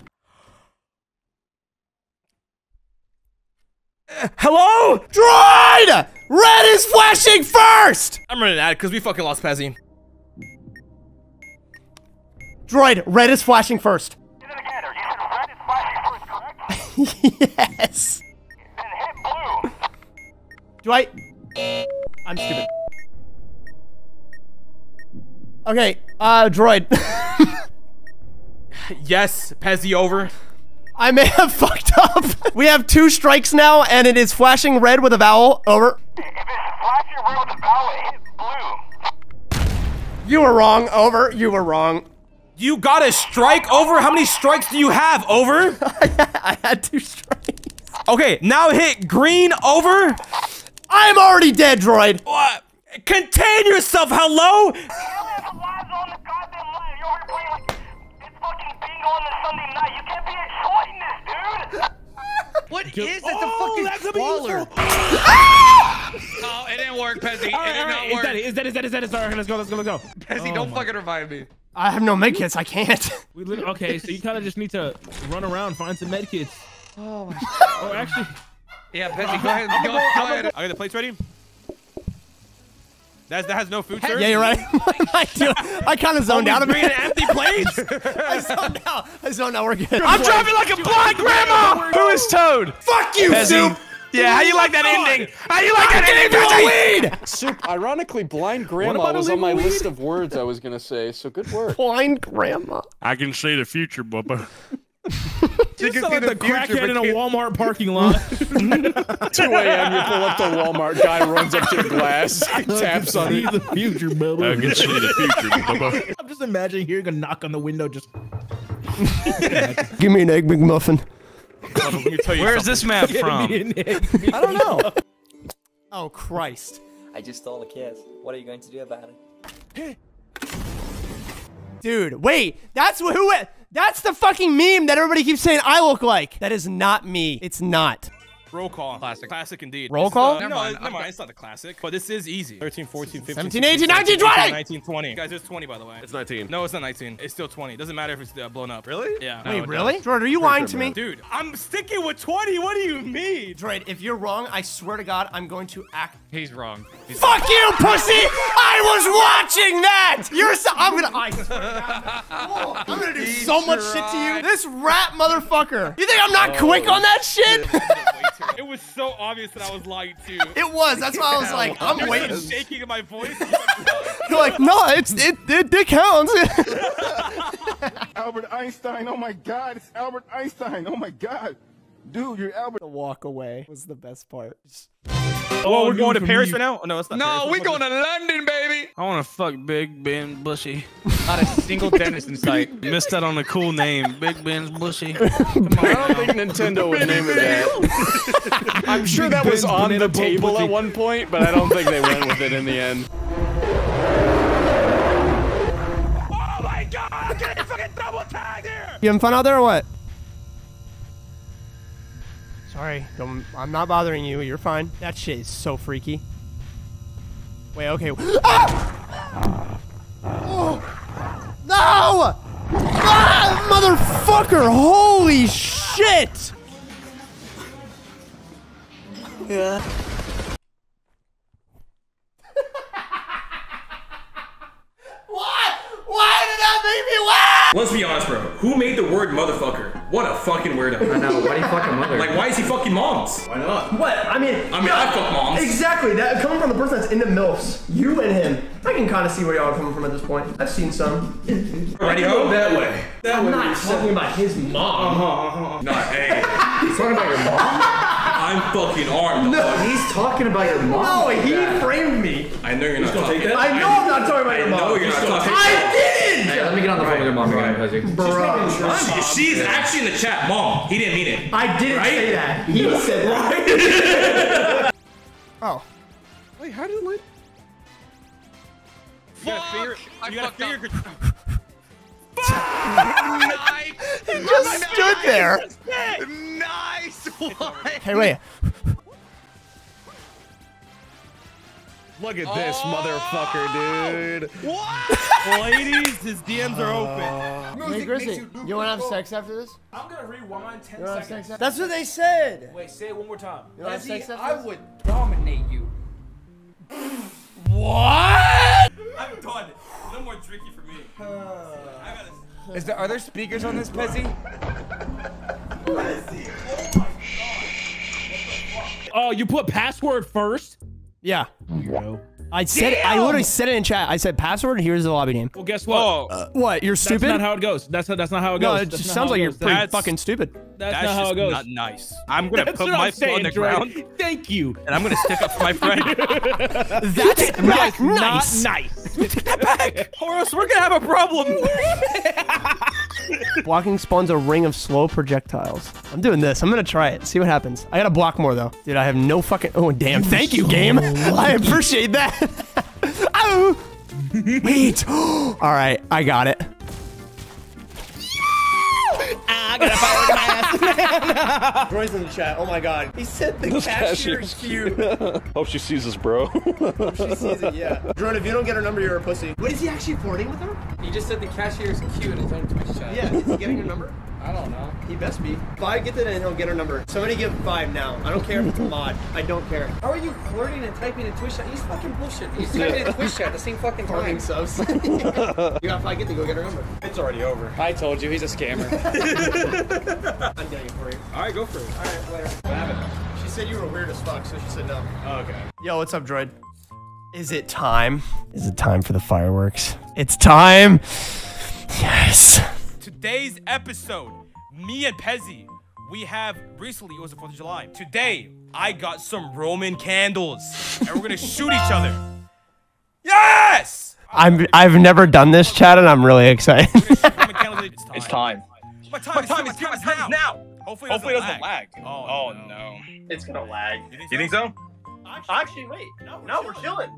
Uh, hello? Droid! Red is flashing first! I'm running out because we fucking lost Pezzy. Droid, red is flashing first. [LAUGHS] yes. Do I? I'm stupid. Okay, uh, droid. [LAUGHS] yes, Pezzy over. I may have [LAUGHS] fucked up. We have two strikes now, and it is flashing red with a vowel. Over. If it's flashing red with a vowel, it hits blue. You were wrong. Over. You were wrong. You got a strike over? How many strikes do you have? Over? [LAUGHS] I had two strikes. Okay, now hit green over. I'm already dead, droid. What? Contain yourself, hello? [LAUGHS] What is that? The oh, fucking squalor. [LAUGHS] oh, it didn't work, Pezzy. It All right, did not right. Is work. that it? Is that is that is that is all right? Let's go. Let's go. Let's go. Pezzy, Oh don't my- fucking revive me. I have no medkits. I can't. We lit- okay, so you kind of just need to run around, find some med kits. Oh my. Oh, actually, Yeah, Pezzy, go ahead. Go, go- go ahead. I got the plates ready. That's, that has no food, sir? Yeah, you're right. [LAUGHS] I, do, I kind of zoned out a green bit. and empty plates? [LAUGHS] I zoned out. I zoned out. We're good. I'm driving like a blind grandma. Who is Toad? Fuck you, Pezzy. Soup. Yeah, how you like that ending? How you like I that ending, you Pezzy? a weed. Soup, ironically, blind grandma was on my illegal list of words I was gonna say, so good work. Blind grandma. I can see the future, Bubba. [LAUGHS] you sound like the crackhead in a Walmart parking lot. [LAUGHS] 2 a.m. You pull up to Walmart, guy runs up to the glass, [LAUGHS] taps on it. the future, Bubba. I can see the future, Bubba. I'm just imagining hearing a knock on the window. Just Give me an egg McMuffin. Let me tell you Where is this map [LAUGHS] from? me an egg. I don't know. Oh Christ, I just stole a kiss. What are you going to do about it? [GASPS] dude. Wait, that's wh- who? it- That's the fucking meme that everybody keeps saying I look like. That is not me. It's not. Roll call. Classic. Classic indeed. Roll call? the- Never no, mind, never I'm mind. It's not the classic, but this is easy. 13, 14, 15, 17, 16, 18, 19, 20. 19, 20. Guys, there's 20 by the way. It's 19. No, it's not 19. It's still 20. Doesn't matter if it's uh, blown up. Really? Yeah. Wait, No, really? does. Jordan, are you lying to me? Dude, I'm sticking with 20. What do you mean? Droid, if you're wrong, I swear to God, I'm going to act. He's wrong. He's Fuck you, pussy! I was watching that. You're so. I'm gonna. I swear to God. Oh, [LAUGHS] I'm gonna do so much shit to you. This rat motherfucker. You think I'm not quick on that shit? [LAUGHS] [LAUGHS] It was so obvious that I was lying too. it was. That's why I was [LAUGHS] like, I'm There's waiting. some shaking in my voice. [LAUGHS] You're like, no, it's it. It, it counts. Albert Einstein, oh my god, it's Albert Einstein, oh my god. Dude, you're Albert. the walk away was the best part. oh, we're going to Paris me- right now? Oh, no, it's not Paris. No, we going to London, baby. I want to fuck Big Ben Bushy. [LAUGHS] Not a single dentist in sight. Missed out on a cool name, Big Ben's Bushy. [LAUGHS] I don't think Nintendo would name it that. [LAUGHS] I'm sure that was Ben's on the table pussy. at one point, but I don't think they went with it in the end. Oh my god! I'm getting fucking double tagged here! You having fun out there or what? Sorry, don't, I'm not bothering you. You're fine. That shit is so freaky. Wait, okay. Ah! [GASPS] Oh! No! Ah, motherfucker! Holy shit! Yeah. [LAUGHS] Why? Why did that make me laugh? Let's be honest, bro. Who made the word motherfucker? What a fucking weirdo. I know. Why do you fucking mother? Like, why is he fucking moms? Why not? What? I mean, I mean, I fuck moms. Exactly. That coming from the person that's into MILFs, you and him. I can kind of see where y'all are coming from at this point. I've seen some. Ready, ho? That way. That I'm way. not talking about his mom. Uh-huh, uh-huh. Nah, hey. [LAUGHS] He's talking about your mom? I'm fucking armed. No. dog. He's talking about your mom. No, like he that. framed me. I know you're not gonna talking. take that? I know I'm not talking about I your mom. know you're not talking. I didn't. Hey, let me get on the phone with your mom again, Pezzy. Bruh. She, she's actually in the chat, mom. He didn't mean it. I didn't Right? say that. [LAUGHS] He said that. oh. Wait, how did it? You gotta figure. You gotta fucked figure. He just stood there. Nice one. Hey, wait. Look at this oh. motherfucker, dude. Ladies, his DMs are open. Uh, hey, Grizzly, you want to have sex after this? I'm gonna rewind 10 You wanna have seconds. sex after That's what they said. Wait, say it one more time. You want to have sex after I this? would dominate you. What? I'm done. No more drinking for me. I gotta. Is there are there speakers on this Pezzy? Oh, you put password first? Yeah. Weirdo. I said it, I literally said it in chat. I said password. Here's the lobby name. Well, guess what? Uh, what? You're stupid. That's not how it goes. That's how, that's not how it no, goes. it That's just sounds like you're pretty That's- fucking stupid. That's, That's not how it goes. not nice. I'm gonna That's put my I'm foot on the Jordan. ground Thank you. and I'm gonna stick up for my friend. [LAUGHS] That's not nice. Not nice. nice. or else we're gonna have a problem. [LAUGHS] Blocking spawns a ring of slow projectiles. I'm doing this. I'm gonna try it. See what happens. I gotta block more though. Dude, I have no fucking. Oh damn! Thank you, game. [LAUGHS] I appreciate that. [LAUGHS] oh. Wait. [GASPS] All right, I got it. Ah, I got a firework in my ass. [LAUGHS] Roy's in the chat. Oh my god. He said the This cashier's cashier's cute. [LAUGHS] Hope she sees us, bro. Hope she sees it, yeah. Droid, if you don't get her number, you're a pussy. What is he actually flirting with her? He just said the cashier's cute in his own Twitch chat. Yeah, is he getting her number? I don't know. He best be. If I get that in, he'll get her number. Somebody give five now. I don't care if it's a mod. I don't care. How are you flirting and typing in Twitch chat? He's fucking bullshit. He's typing in Twitch chat at the same fucking time. Farming subs. [LAUGHS] you got five get to go get her number. It's already over. I told you he's a scammer. [LAUGHS] I'm getting it for you. All right, go for it. All right, later. What happened? She said you were weird as fuck, so she said no. Oh, okay. Yo, what's up, droid? Is it time? Is it time for the fireworks? It's time. Yes. Today's episode, me and Pezzy, we have recently, it was the 4th of July. Today, I got some Roman candles, and we're gonna [LAUGHS] shoot each other. Yes! I'm. I've never done this, Chad, and I'm really excited. [LAUGHS] It's time. It's time. My time, my time, is, my time is now. Hopefully, it Hopefully it doesn't lag. lag. Oh, oh no. It's gonna lag. You think, so? Actually, wait. No, no, we're chilling.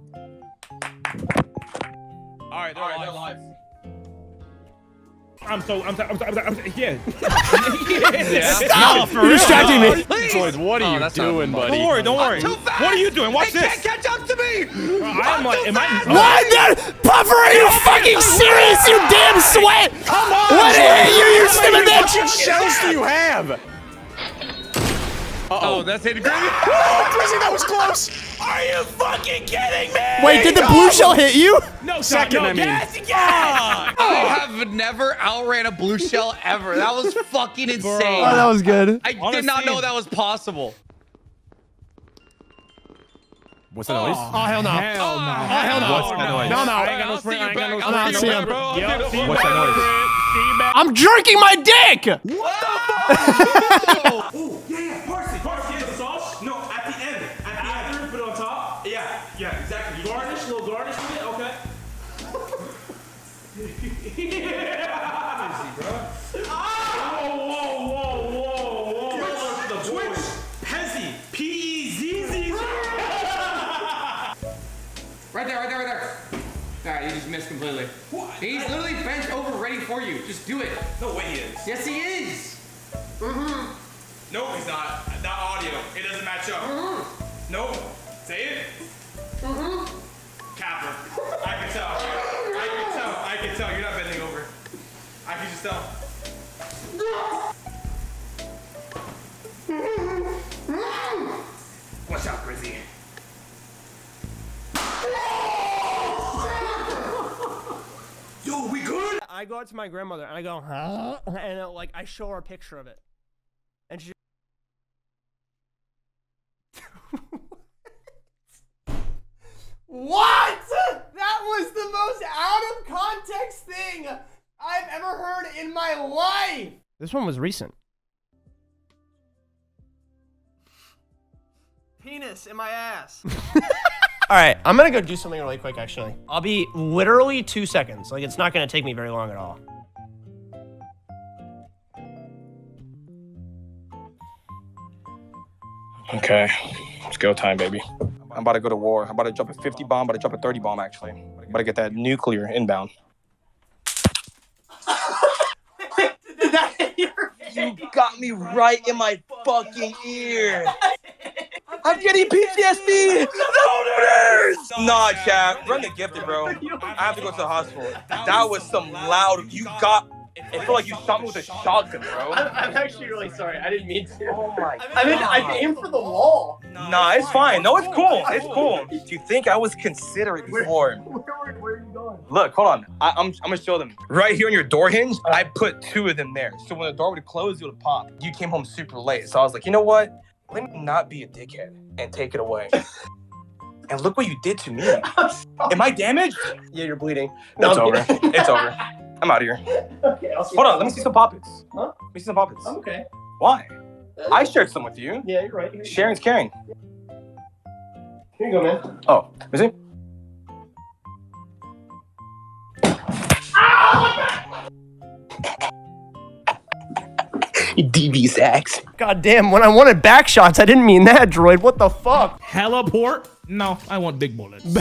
All right, they're live. I'm so, I'm so, I'm so, I'm so, I'm so yeah. [LAUGHS] Stop! You're distracting me. Droid, what are Oh, you doing, buddy? Don't worry, don't worry. too fast. What are you doing? Watch They this. can't catch up to me. I'm like, am I? What? The Puffer, are you fucking serious? You damn sweat! Come on! What are you, you stupid What bitch? shells do you have? Oh, that's Hayden Gravy. [LAUGHS] Chrissy, that was close. Are you fucking kidding me? Wait, did the blue shell hit you? No, Second, no, I mean. Yes, yes. [LAUGHS] Oh, I have never outran a blue shell ever. That was fucking insane. Oh, that was good. I did Honestly- not know that was possible. What's that noise? Oh, hell no. Hell oh, no. Oh, hell no. What's that noise? No, no. I ain't got no I'll spring. see I you ain't got no back. spring. I'll see you back, bro. Yep, Yep, see you What's that back. noise? See you back. I'm jerking my dick! Oh, yeah, yeah, for you. Just do it. No way he is. Yes, he is. Mm-hmm. No, he's not. That audio, it doesn't match up. Mhm. No. Say it. Mhm. Capper. I can tell. I can tell. I can tell. You're not bending over. I can just tell. Watch out, Grizzy. Yo, we good? I go out to my grandmother and I go, huh? [LAUGHS] And uh, like I show her a picture of it, and she. what? That was the most out of context thing I've ever heard in my life. This one was recent. Penis in my ass. [LAUGHS] All right, I'm gonna go do something really quick. Actually, I'll be literally two seconds. Like it's not gonna take me very long at all. Okay, it's go time, baby. I'm about to go to war. I'm about to drop a 50 bomb, I'm about to drop a 30 bomb, actually. I'm about to get that nuclear inbound. [LAUGHS] You got me right in my fucking ear. [LAUGHS] I'm getting PTSD. Nah, chat. Run the gifted, bro. I have to go to the hospital. That was some loud. You got. It felt like you shot me with a shotgun, bro. I'm actually really sorry. I didn't mean to. Oh my I mean, I aimed for the wall. Nah, it's fine. No, it's cool. It's cool. Do you think I was considerate before? Where, where are you going? Look, hold on. I, I'm, I'm gonna show them. Right here on your door hinge, I put two of them there. So when the door would close, it would pop. You came home super late. So I was like, you know what? Let me not be a dickhead and take it away. [LAUGHS] and look what you did to me. [LAUGHS] Am I damaged? Yeah, you're bleeding. it's over. it's over. I'm out of here. [LAUGHS] Okay, I'll see Hold on, let me see some poppets. Huh? Let me see some poppets. I'm okay. Why? Uh, I shared some with you. Yeah, you're right. Here Sharing's caring. Here you go, man. Oh, let me DB sacks. God damn, when I wanted back shots, I didn't mean that, droid. What the fuck? Heliport? No, I want big bullets. [LAUGHS]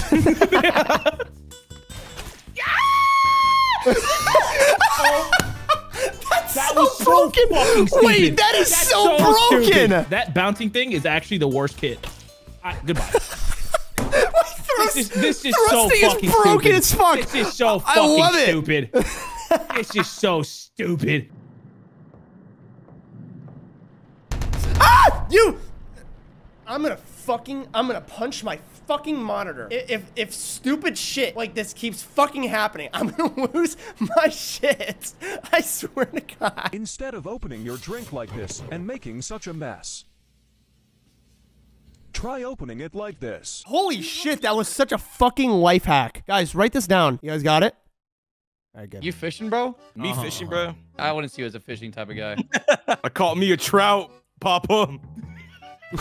That's That so was so broken. fucking stupid. Wait, that is That's so, stupid. broken. That bouncing thing is actually the worst kit. I, goodbye. [LAUGHS] Thrust- This is, this is so thrusting is fucking broken stupid. as fuck. This is so I fucking love it. stupid. [LAUGHS] this is so stupid. Ah! You! I'm gonna fucking, I'm gonna punch my fucking monitor. I- If, if stupid shit like this keeps fucking happening, I'm gonna [LAUGHS] lose my shit. I swear to God. Instead of opening your drink like this and making such a mess, try opening it like this. Holy shit, that was such a fucking life hack. Guys, write this down. You guys got it? All right, good. You fishing, bro? Me fishing, bro. I wouldn't see you as a fishing type of guy. [LAUGHS] I caught me a trout, Papa. [LAUGHS]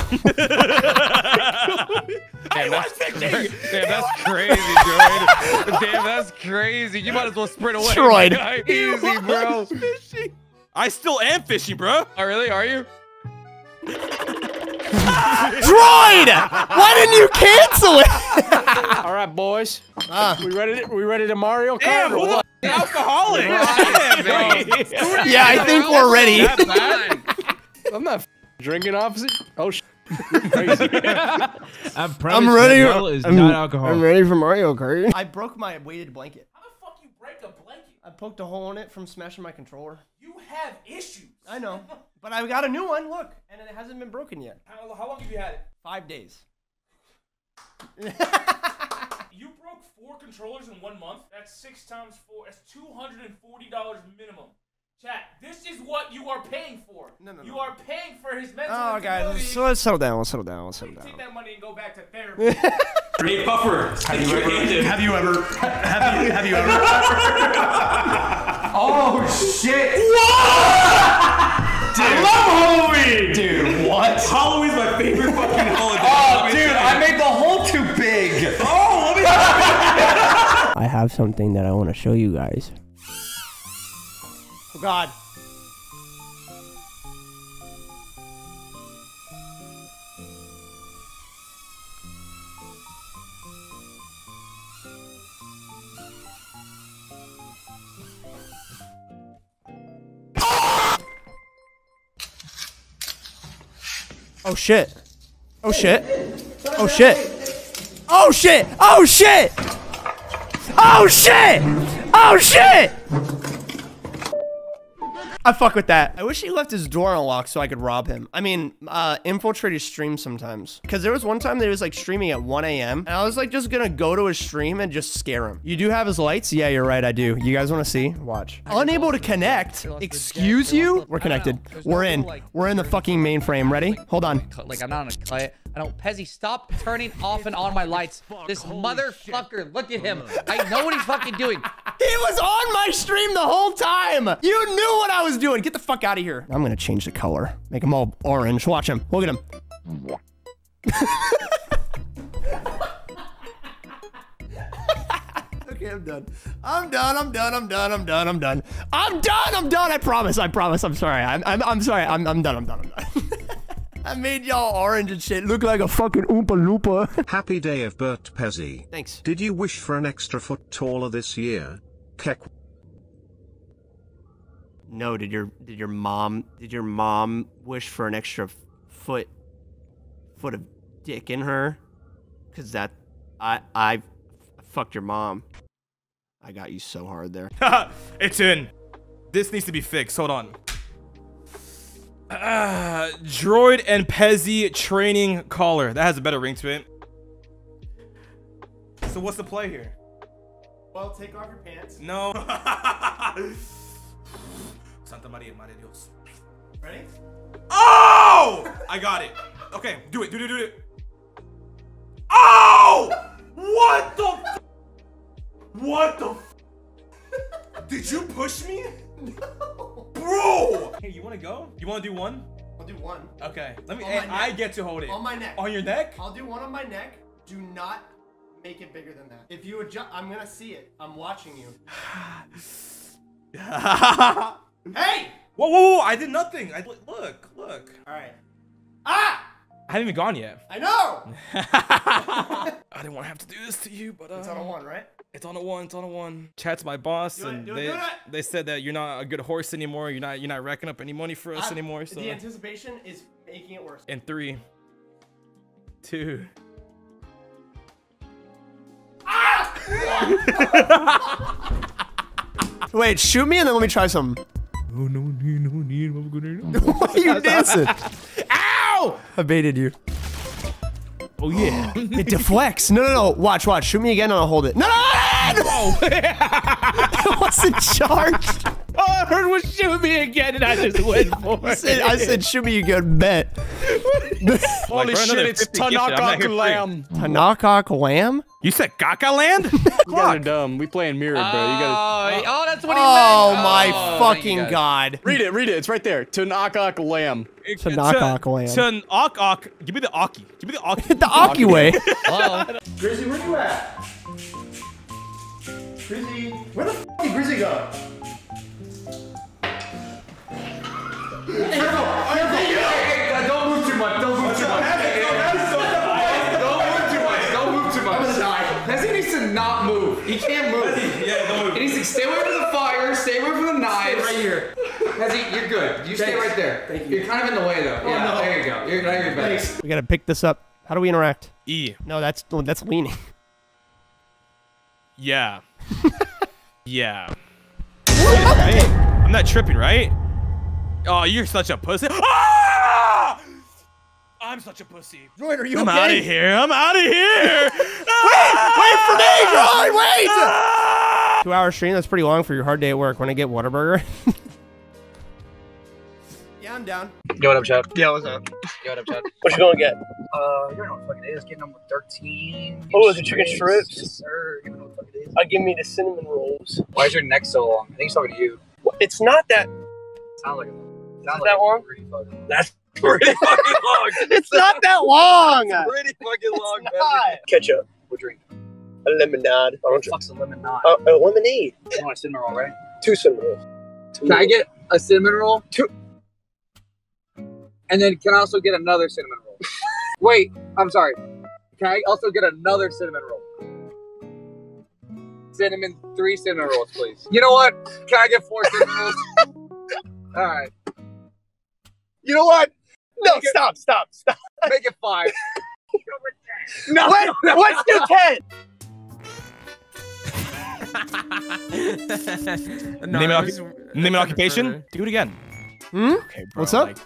Damn, that's, damn, that's crazy, Droid. [LAUGHS] Damn, that's crazy. You might as well sprint away. Droid. [LAUGHS] my guy. Easy, bro. I still am fishing, bro. Oh, really? Are you? Droid! Why didn't you cancel it? All right, boys. Ah. We ready? To, we ready to Mario Kart? Damn, or who the alcoholic? Yeah, I think we're ready. That's bad. I'm not f- drinking opposite. Oh, sh- crazy. [LAUGHS] I promise I'm ready. that is I'm, not alcohol. I'm ready for Mario Kart. I broke my weighted blanket. How the fuck you break a blanket? I poked a hole in it from smashing my controller. You have issues. I know, but I got a new one. Look, and it hasn't been broken yet. How, how long have you had it? Five days. [LAUGHS] You broke four controllers in one month? That's six times four. That's $240 minimum. Chat, this is what you are paying for. No, no, You no. are paying for his mental Oh, guys, instability. so let's settle down. Let's settle down. Let's settle down. Take that money and go back to therapy. [LAUGHS] Hey, Puffer, have you ever? Have you ever? Have you? Have you ever? Oh shit! Dude, I love Halloween. Dude, what? Halloween's my favorite fucking holiday. Oh, dude, I made the hole too big. Oh, let me. [LAUGHS] I have something that I want to show you guys. Oh God. Oh shit. Oh shit. Oh shit. Oh shit. Oh shit. Oh shit. Oh shit. I fuck with that. I wish he left his door unlocked so I could rob him. I mean, uh, infiltrate his stream sometimes. Because there was one time that he was like streaming at 1 a.m. And I was like just gonna go to his stream and just scare him. You do have his lights? Yeah, you're right, I do. You guys wanna see? Watch. Unable to connect. Excuse you? We're connected. We're in. We're in the fucking mainframe. Ready? Hold on. Like, I'm not on a cut. I don't. Pezzy, stop turning [LAUGHS] off and on my lights. This motherfucker, look at him. I know what he's fucking doing. [LAUGHS] He was on my stream the whole time. You knew what I was doing. Get the fuck out of here. I'm gonna change the color. Make him all orange. Watch him. Look at him. [LAUGHS] okay, I'm done. I'm done. I'm done. I'm done. I'm done. I'm done. I'm done. I'm done. I promise. I promise. I'm sorry. I'm. I'm, I'm sorry. I'm. I'm done. I'm done. I'm done. I made y'all orange and shit look like a fucking Oompa Loompa. [LAUGHS] Happy day of Bert Pezzy. Thanks. Did you wish for an extra foot taller this year? Kek. No, did your did your mom did your mom wish for an extra foot foot of dick in her? Cause that I I fucked your mom. I got you so hard there. [LAUGHS] it's in. This needs to be fixed. Hold on. Uh, [SIGHS] Droid and Pezzy training collar. That has a better ring to it. So what's the play here? Well, take off your pants. No. [LAUGHS] Santa Maria, Madre Dios. Ready? Oh! I got it. Okay, do it, do it, do it. Oh! What the? F- what the? F- [LAUGHS] Did you push me? No. Bro! Hey, you wanna go? You wanna do one? I'll do one. Okay. Let me. On hey, I get to hold it. On my neck. On your neck? I'll do one on my neck. Do not make it bigger than that. If you adjust, I'm gonna see it. I'm watching you. [LAUGHS] hey! Whoa, whoa, whoa! I did nothing. I look, look. All right. Ah! I haven't even gone yet. I know. [LAUGHS] I didn't want to have to do this to you, but uh, It's on a one, right? It's on a one. It's on a one. Chat's my boss, Do it, and do it, they do it. they said that you're not a good horse anymore. You're not you're not racking up any money for us I- anymore. So The anticipation is making it worse. in three, two. Wait, shoot me and then let me try something. [LAUGHS] No, no need, no need. I'm gonna. [LAUGHS] Why are you dancing? Ow! I baited you. Oh yeah. [GASPS] It deflects. No, no, no. Watch, watch. Shoot me again and I'll hold it. No, no, no, no, no. [LAUGHS] it wasn't charged. All I heard was shoot me again, and I just went for I it. said, I said shoot me, you good bet. [LAUGHS] Holy bro, shit, it's 50 gifted. Tanaka. Lamb. Tanakok lamb? You said Gaga Land? [LAUGHS] You guys are dumb. We playing mirror, bro. You gotta. Oh, oh, that's what he Oh meant. my Oh, fucking you guys- god. Read it, read it. It's right there. Tanaka Lamb. Tanakok lamb. Tun ok ok. Give me the Aki. Give me the Aki. [LAUGHS] the Aki way. [LAUGHS] Hello? Grizzly, where you at? Grizzly, where the f did Grizzly go? Don't move too much. Don't move too much. To not move. He can't move. Yeah, don't move. He needs to stay away from the fire. Stay away from the knives. right here. Pezzy, you're good. You stay Thanks. right there. Thank you. You're kind of in the way though. yeah, no. there you go. You're, now you're better. We gotta pick this up. How do we interact? E. No, that's oh, that's leaning. Yeah. [LAUGHS] yeah. Right? I'm not tripping, right? Oh, you're such a pussy. Ah! I'm such a pussy. Droid, are you I'm okay? out of here. I'm out of here. [LAUGHS] Wait wait for me, Droid, wait! Two hour stream, that's pretty long for your hard day at work. When I get Whataburger. [LAUGHS] yeah, I'm down. Yo, what up, Chad? Yeah, what's up? Yo, what up, Chad? What you gonna get? Uh, you know what the fuck it is. Getting number 13. Oh, the chicken strips? Yes, sir. You know what the fuck it is. Uh, give me the cinnamon rolls. Why is your neck so long? I think he's talking to you. It's not that. Sounds like it. Is Sounds it like that long? That's [LAUGHS] pretty [LAUGHS] fucking long. it's not that long. pretty fucking long, Not. Ketchup. What drink? A lemonade. I don't Fuck's a lemon knot. Uh, a lemonade. You want a cinnamon roll, right? Two cinnamon rolls. Can I get a cinnamon roll? Two. And then can I also get another cinnamon roll? [LAUGHS] Wait, I'm sorry. Can I also get another cinnamon roll? Cinnamon, three cinnamon rolls, please. You know what? Can I get four cinnamon rolls? All right. You know what? No, stop, stop, stop. Make it five. [LAUGHS] No, Let, let's do ten. [LAUGHS] name, and occu- name and occupation? Do it again. Hmm? Okay, bro. What's up? like-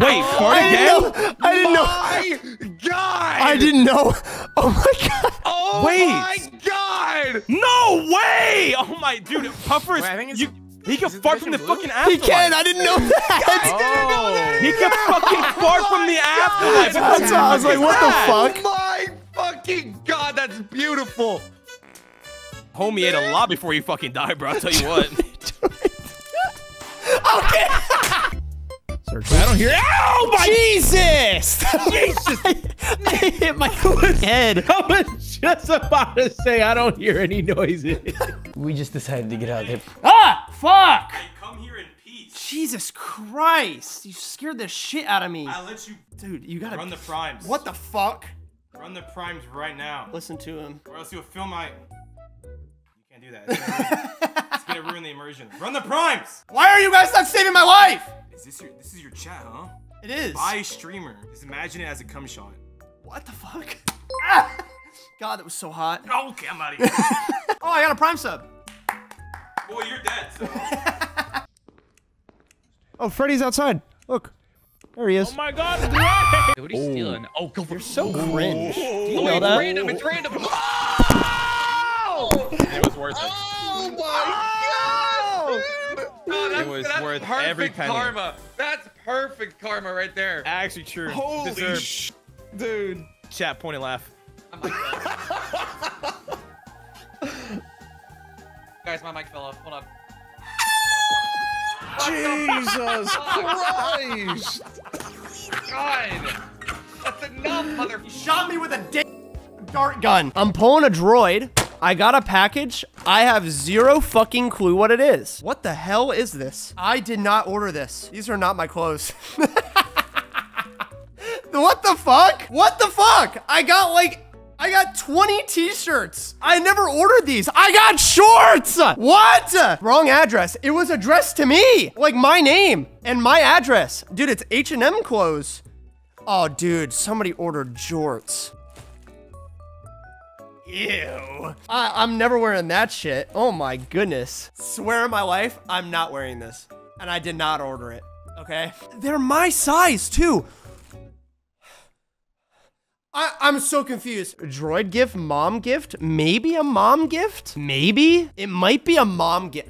Wait, [LAUGHS] fart I again? didn't know. I didn't know. God! I didn't know. Oh my god. Oh Wait. my god! No way! Oh my dude, Puffer is Wait, I think it's- you. He can is it fart from the and blue? fucking He afterlife. can. I didn't know that. [LAUGHS] Oh. He can fucking fart from the afterlife. That's why I was like, what the fuck? my fucking god, that's beautiful. Homie ate a lot before he fucking died, bro. I'll tell you what. [LAUGHS] Okay. I don't hear. Ow, my Jesus! [LAUGHS] Jesus! I hit my head. I was just about to say I don't hear any noises. We just decided to get out of there. Ah! Fuck! Come here in peace. Jesus Christ! You scared the shit out of me. I let you Dude, you gotta run the primes. What the fuck? Run the primes right now. Listen to him. Or else you'll film my. You can't do that. It's gonna, [LAUGHS] ruin, it's gonna ruin the immersion. Run the primes. Why are you guys not saving my life? Is this your? This is your chat, huh? It is. Buy streamer. Just imagine it as a cum shot. What the fuck? [LAUGHS] God, that was so hot. Okay, I'm out of [LAUGHS] here. Oh, I got a prime sub. Boy, you're dead. So. [LAUGHS] Oh, Freddy's outside. Look. There he is. Oh my god, it's great! Dude, he's stealing. Oh, go for You're so cringe. Do you Oh, know it's that? random. It's random. [LAUGHS] It was worth it. Oh my oh, god! Oh, that's, It was that's worth perfect every penny. karma. That's perfect karma right there. Actually, true. Holy Deserved. sh- dude. Chat, point and laugh. [LAUGHS] Guys, my mic fell off. Hold on. Jesus Christ. God! That's enough, mother. He shot me with a dick dart gun. I'm pulling a droid. I got a package. I have zero fucking clue what it is. What the hell is this? I did not order this. These are not my clothes. [LAUGHS] what the fuck? What the fuck? I got like I got 20 t-shirts. I never ordered these. I got shorts. What? Wrong address. It was addressed to me. Like my name and my address. Dude, it's H&M clothes. Oh, dude, somebody ordered jorts. Ew. I, I'm never wearing that shit. Oh my goodness. Swear my life, I'm not wearing this. And I did not order it. Okay? They're my size too. I, I'm so confused. Droid gift, mom gift, maybe a mom gift? Maybe? It might be a mom gift.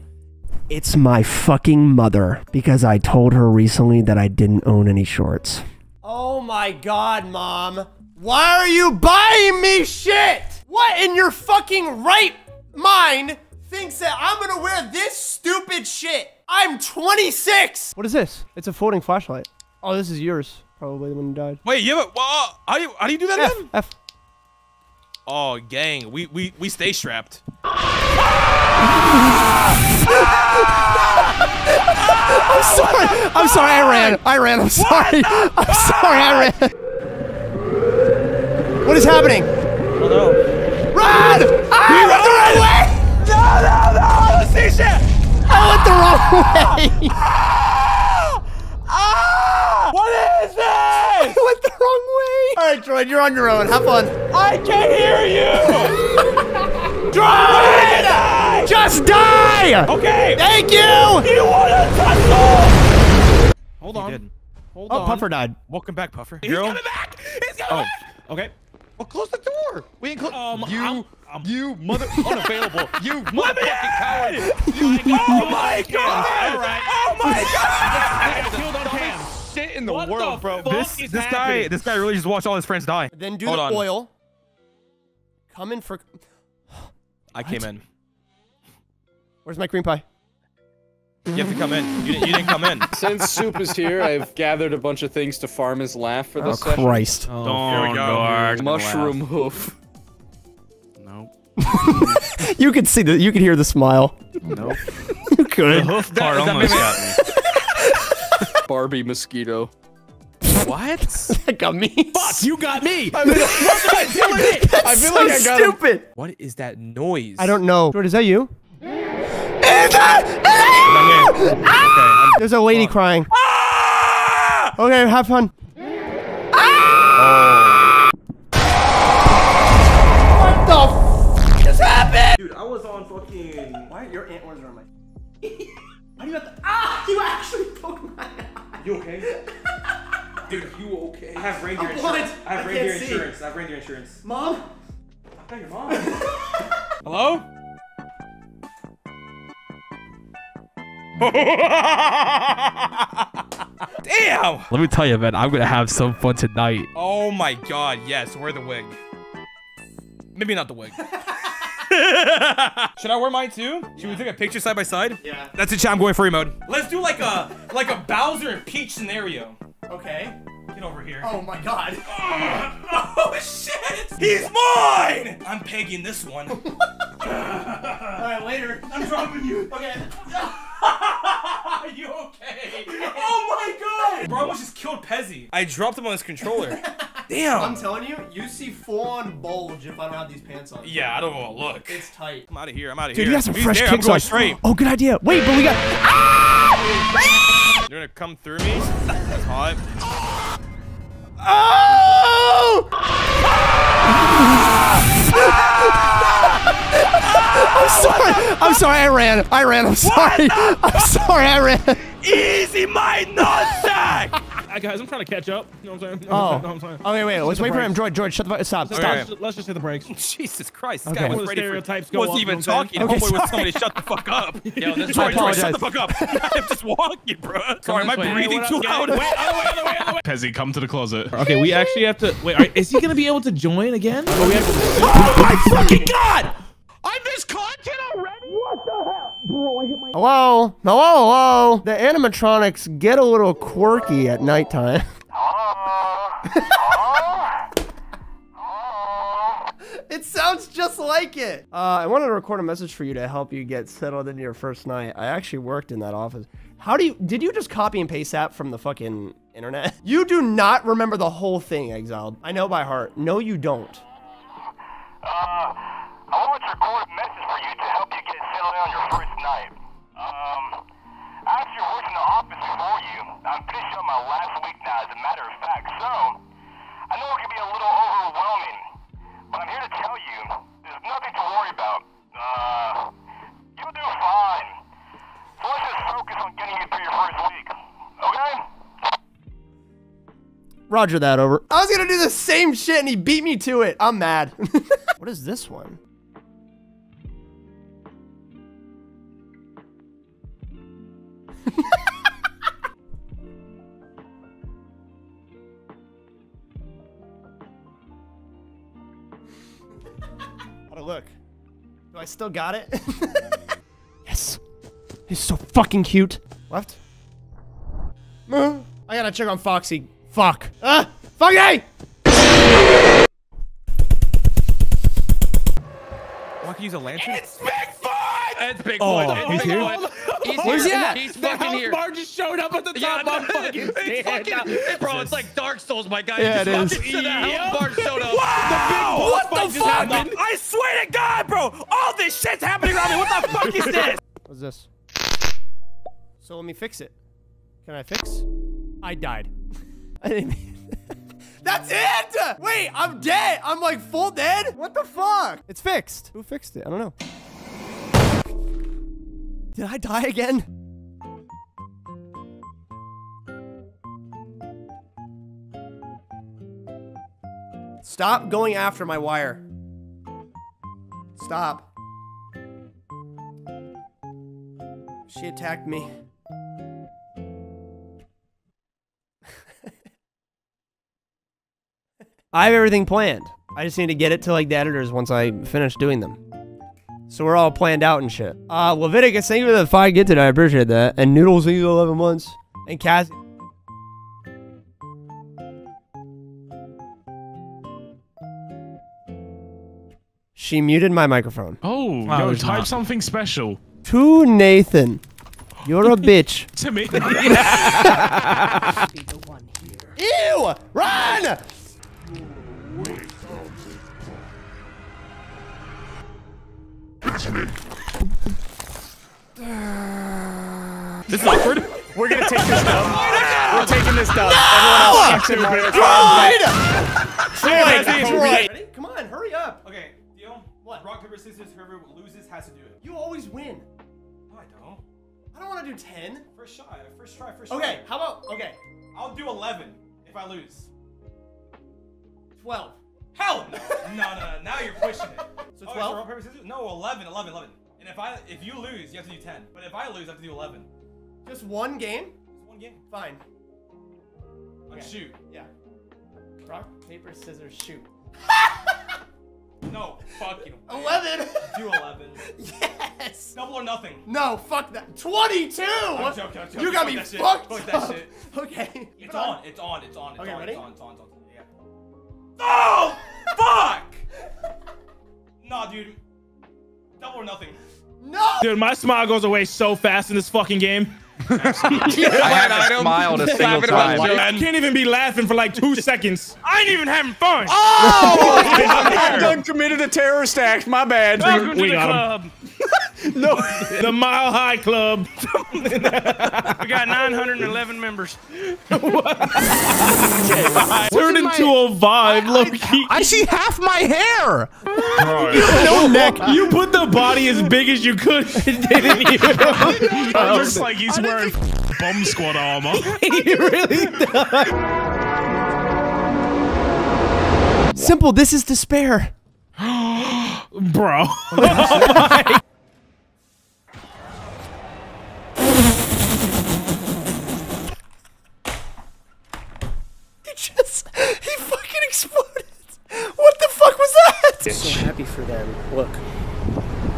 It's my fucking mother because I told her recently that I didn't own any shorts. Oh my god, mom. Why are you buying me shit? What in your fucking right mind thinks that I'm gonna wear this stupid shit? I'm 26! What is this? It's a folding flashlight. Oh, this is yours. Probably when you died. Wait, you have a. Well, how do you how do you do that F, then? F. Oh, gang, we we we stay strapped. [LAUGHS] I'm sorry. I'm sorry. I ran. I ran. I'm sorry. [LAUGHS] I'm sorry. I ran. What is happening? Oh no. Run! Ah, I went the wrong way. No, no, no! Let's see shit! I went the wrong [LAUGHS] way. Ah! What is this? I [LAUGHS] went the wrong way. All right, Droid, you're on your own. Have fun. I can't hear you! [LAUGHS] Droid! Just die! Okay! Thank you! You want to tussle? Hold on. Hold Oh, on. Puffer died. Welcome back, Puffer. He's Girl. coming back! He's coming Oh, back! okay. Well, close the door. We ain't close. Um, you, I'm- I'm- you mother unavailable. [LAUGHS] You motherfucking coward. in! Oh my god! All right. Oh my god! I killed on cam. Shit in the What world, the bro. fuck? This is this guy this guy really just watched all his friends die. Then do Hold the on. oil. Come in for. I came in. Where's my cream pie? You have to come in. You, didn't- you didn't come in. [LAUGHS] Since Soup is here, I've gathered a bunch of things to farm his laugh for Oh this session. Christ! Oh, Here we go. Mushroom hoof. Nope. [LAUGHS] [LAUGHS] You could see the. You could hear the smile. Nope. You could. hoof part almost got me. Barbie mosquito. What? [LAUGHS] that got me. Fuck, you got me! I mean, what am I [LAUGHS] doing? That's I feel so like I got him. stupid. What is that noise? I don't know. Droid, is that you? I'm. Okay, There's a lady crying. Ah! Okay, have fun. Ah! What the f just happened? Dude, I was on fucking. Why are your antlers on my? [LAUGHS] Why do you have to? Ah! You actually poked my eye. You okay? [LAUGHS] Dude, you okay? I have reindeer I'm blind. insurance. I have I reindeer can't see. insurance. I have reindeer insurance. Mom. I got your mom. [LAUGHS] Hello? [LAUGHS] Damn! Let me tell you, man, I'm gonna have some fun tonight. Oh my god, yes, wear the wig. Maybe not the wig. [LAUGHS] Should I wear mine too? Should we take a picture side by side? Yeah. That's it, chat. I'm going free mode. Let's do like a like a Bowser and Peach scenario. Okay. Get over here. Oh my god. [LAUGHS] Oh shit! He's mine! I'm pegging this one. [LAUGHS] Alright, later. I'm dropping you. Okay. Are you okay? Oh my god! Bro, I almost just killed Pezzy. I dropped him on his controller. Damn. I'm telling you, you see full-on bulge if I don't have these pants on. Yeah, I don't want to look. It's tight. I'm out of here. I'm out of here. Dude, you got some He's fresh there. Kicks on. straight. Oh, good idea. Wait, but we got. You're gonna come through me? That's hot. Oh! [LAUGHS] I'm sorry. I'm sorry. I ran. I ran. I'm sorry. I'm sorry. I ran. Easy, my nutsack! Hi guys, I'm trying to catch up. You know what I'm saying? Oh. [LAUGHS] No, I'm saying. Okay, wait. Let's Hit the wait for him. brakes. George, George, shut the fuck. Stop. Let's, Stop. let's, let's just hit the brakes. [LAUGHS] Jesus Christ, this Okay. guy was Before the ready for stereotypes wasn't up, even know what I'm talking. saying? Homeboy Okay, was sorry. telling me to shut the fuck up. [LAUGHS] Yo, this is Troy, my Troy, shut the fuck up. I'm just walking, bro. Sorry, am I breathing too loud? Wait, other way, other way, other way. Pezzy, come to the closet. Okay, we actually have to wait. Are, is he gonna be able to join again? But we have oh to, Oh my fucking god! I missed content already? Hello. Hello. Hello. The animatronics get a little quirky at nighttime. [LAUGHS] It sounds just like it. Uh, I wanted to record a message for you to help you get settled into your first night. I actually worked in that office. How do you, did you just copy and paste that from the fucking internet? [LAUGHS] You do not remember the whole thing, Exiled. I know by heart. No, you don't. Uh, I want to record a message for you to help you get settled in on your first night. Um, I actually worked in the office before you. I'm finishing up my last week now, as a matter of fact. So, I know it can be a little overwhelming, but I'm here to tell you there's nothing to worry about. Uh, you'll do fine. So let's just focus on getting you through your first week. Okay? Roger that over. I was gonna do the same shit and he beat me to it. I'm mad. [LAUGHS] what is this one? [LAUGHS] How'd it look? Do I still got it? [LAUGHS] yes. He's so fucking cute. Left. I gotta check on Foxy. Fuck. Ah! Foxy! Oh, I can use a lantern? It's Bigfoot! It's Bigfoot. Oh, it's he's here? Bigfoot. He's Where's here. he at? He's the fucking health here. bar just showed up at the Yeah, top. I'm fucking it's fucking, bro, it's like Dark Souls, my guy. Yeah, Just it is. fucking said the health bar showed up. Wow! What the just fuck? happened. I swear to God, bro! All this shit's happening around me. What the [LAUGHS] fuck is this? What's this? So let me fix it. Can I fix? I died. I didn't. [LAUGHS] That's it! Wait, I'm dead. I'm like full dead. What the fuck? It's fixed. Who fixed it? I don't know. Did I die again? Stop going after my wire. Stop. She attacked me. [LAUGHS] I have everything planned. I just need to get it to like the editors once I finish doing them. So we're all planned out and shit. Uh, Leviticus, thank you for the five gifted. I appreciate that. And Noodles, thank you for 11 months. And Cass. She muted my microphone. Oh, Wow, yo, there's type not. something special. To Nathan. You're a bitch. [LAUGHS] To me. [LAUGHS] [LAUGHS] Ew! Run! This is awkward. We're gonna take this dub. Oh We're taking this dub. No! Everyone else Troy! Troy! Troy! Ready? Come on, hurry up. Okay, deal. What? Rock, paper, scissors. Whoever loses has to do it. You always win. No, I don't. I don't want to do 10. First shot. First try. First Okay, try. how about, okay, I'll do 11 if I lose. 12. Hell no. no, no, no. Now you're pushing it. So Okay, 12? rock, paper. No, 11, 11, 11. And if I, if you lose, you have to do 10. But if I lose, I have to do 11. Just one game? It's one game. Fine. Okay. shoot. Yeah. Rock, paper, scissors, shoot. [LAUGHS] No, fuck you. [LAUGHS] 11. Do 11. [LAUGHS] yes. Double or nothing. No, fuck that. 22. I'm joking, I'm joking. You got Fuck me fucked Fuck that shit. Okay. It's Put on. It's on. It's on. It's Okay, on. ready? It's on. It's on. It's on. Yeah. Oh, fuck! nah, dude. Double or nothing. No. Dude, my smile goes away so fast in this fucking game. I haven't smiled a single time. I can't even be laughing for like two seconds. I ain't even having fun. Oh! [LAUGHS] I done committed a terrorist act. My bad. Welcome We to the got club. No, the Mile High Club. [LAUGHS] we got 911 members. Turned into a vibe, low key. I see half my hair. no neck. You put the body as big as you could, [LAUGHS] didn't you? [LAUGHS] Looks like he's wearing bomb squad armor. he really does. Simple. This is despair. [GASPS] Bro. Oh he [LAUGHS] he fucking exploded. What the fuck was that? So happy for them. Look.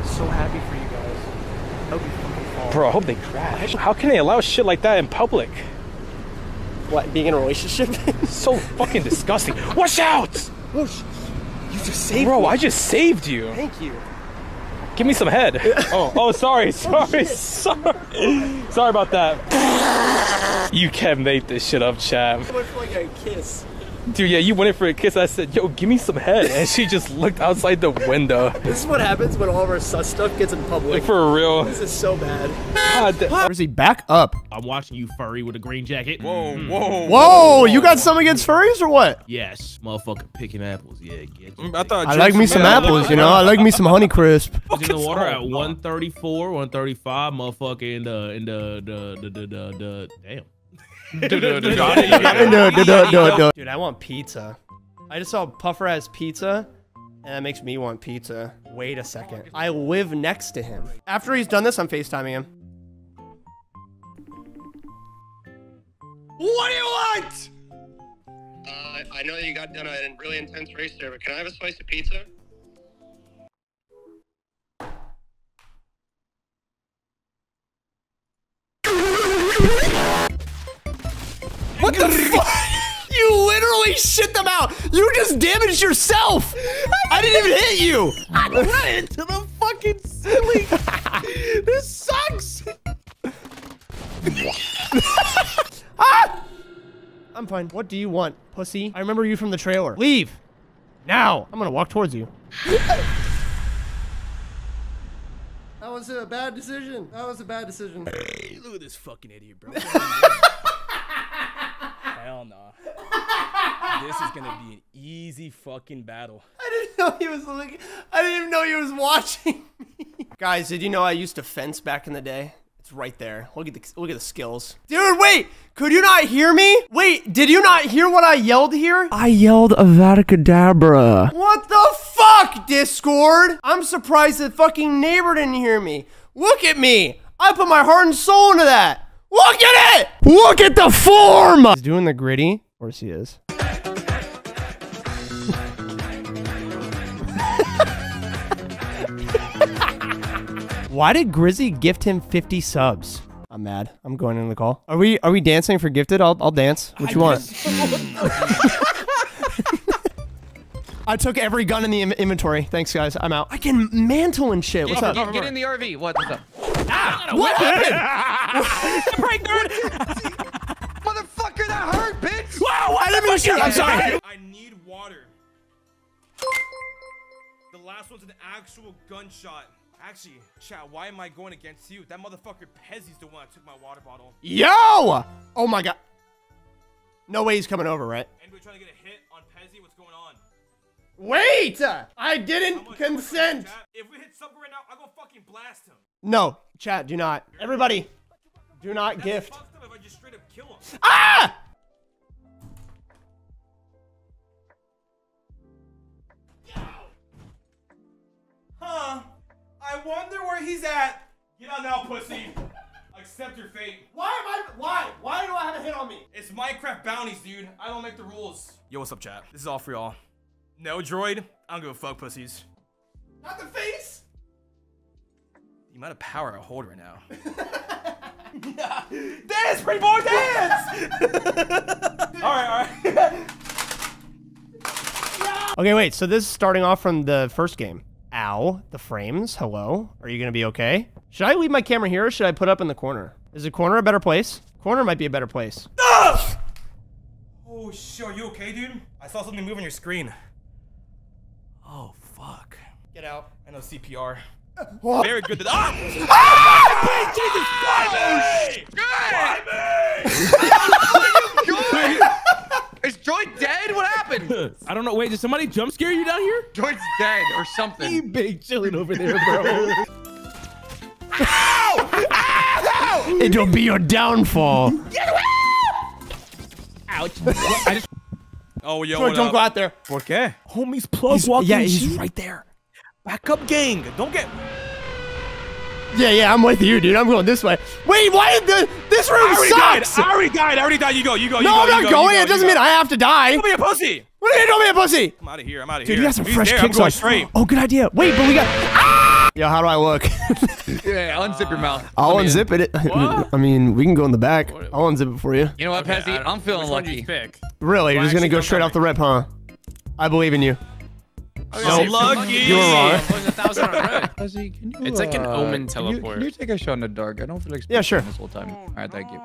So happy for you guys. Hope you fucking fall. Bro, I hope they crash. How can they allow shit like that in public? What, being in a relationship? [LAUGHS] so fucking disgusting. Watch out! Oh, sh- you just saved Bro, me. I just saved you. Thank you. Give me some head. [LAUGHS] oh, oh, sorry, sorry, sorry. Sorry about that. You can't make this shit up, chap. I went for like a kiss. Dude, yeah, you went in for a kiss. I said, yo, give me some head. And she just looked outside the window. [LAUGHS] This is what happens when all of our sus stuff gets in public. Like, for real. This is so bad. God, da- he? Back up. I'm watching you, furry, with a green jacket. Mm-hmm. Whoa, whoa. Whoa, you got some against furries or what? Yes, motherfucker picking apples. Yeah, get you. I thought I like me some apples, you know. I like me [LAUGHS] some Honey Crisp. In the water at 134, 135, motherfucker, in the in the the the the, the, the damn. Dude, I want pizza. I just saw Puffer has pizza, and that makes me want pizza. Wait a second. I live next to him. After he's done this, I'm FaceTiming him. What do you want? Uh, I know you got done a really intense race there, but can I have a slice of pizza? [LAUGHS] What the [LAUGHS] fuck? You literally shit them out. You just damaged yourself. I didn't even hit you. I ran into the fucking ceiling. [LAUGHS] this sucks. [LAUGHS] ah! I'm fine. What do you want, pussy? I remember you from the trailer. Leave. Now. I'm gonna walk towards you. That was a bad decision. That was a bad decision. Look at this fucking idiot, bro. Hell no. This is gonna be an easy fucking battle. [LAUGHS] I didn't know he was like. I didn't even know he was watching. [LAUGHS] Guys, did you know I used to fence back in the day? It's right there. Look at the look at the skills. Dude, wait! Could you not hear me? Wait, did you not hear what I yelled here? I yelled Avada Kedavra. What the fuck, Discord? I'm surprised the fucking neighbor didn't hear me. Look at me. I put my heart and soul into that. Look at it! Look at the form! He's doing the gritty. Of course he is. [LAUGHS] Why did Grizzy gift him 50 subs? I'm mad. I'm going in the call. Are we are we dancing for gifted? I'll I'll dance. What you want? [LAUGHS] [LAUGHS] I took every gun in the in- inventory. Thanks guys. I'm out. I can mantle and shit. What's up? Get, get in the RV. What's up? Ah! What happened? [LAUGHS] Break [LAUGHS] Motherfucker, that hurt, bitch! Wow, I didn't mean to shoot. I'm sorry. I need water. The last one's an actual gunshot. Actually, chat, why am I going against you? That motherfucker Pezzy's the one that took my water bottle. Yo! Oh my god. No way he's coming over, right? Anybody trying to get a hit on Pezzy? What's going on? Wait! I didn't consent. If we hit something right now, I'll go fucking blast him. No, chat, do not. Everybody, do not gift. If I just straight up kill him. Ah! Huh? I wonder where he's at. Get out now, pussy. Accept your fate. Why am I? Why? Why do I have a hit on me? It's Minecraft bounties, dude. I don't make the rules. Yo, what's up, chat? This is all for y'all. No droid. I don't give a fuck, pussies. Not the face. The amount of power I hold right now. [LAUGHS] Dance, pretty boy, dance! [LAUGHS] all right, all right. [LAUGHS] Okay, wait. So this is starting off from the first game. Ow, the frames. Hello. Are you gonna be okay? Should I leave my camera here or should I put up in the corner? Is the corner a better place? Corner might be a better place. Ah! Oh shit, are you okay, dude? I saw something move on your screen. Oh fuck. Get out. I know CPR. Very good. That, ah! Is Joy dead? What happened? I don't know. Wait, did somebody jump scare you down here? Joy's dead or something. You big chilling over there, bro. [LAUGHS] Ow! Ow! It'll be your downfall. Get away! Ouch. I just Oh, yo, Troy, what don't up? go out there. ¿Por qué? Homies plug He's- walking. yeah, he's shit. right there. Backup gang. Don't get. Yeah, yeah, I'm with you, dude. I'm going this way. Wait, why did the this I room already sucks? died. I already died. I already died. You go. You go. You no, go, I'm not go, going. Go, it doesn't you mean. I have to die. Don't be a pussy. What do you mean, don't be a pussy? I'm out of here. I'm out of here. Dude, you got some He's fresh there. I'm kicks going on. straight. Oh, good idea. Wait, but we got. Ah! Yo, how do I look? [LAUGHS] Yeah, unzip your mouth. I'll Let me in. unzip it. [LAUGHS] I mean, we can go in the back. I'll unzip it for you. You know what, Okay, Pezzy? I- I'm feeling which one do you lucky. pick? Really? You're just gonna go straight off the rip, huh? I believe in you. Oh, so lucky. You were wrong. [LAUGHS] It's like an uh, omen Can you, teleport. can you take a shot in the dark? I don't feel like Yeah, sure. this whole time. All right, thank you.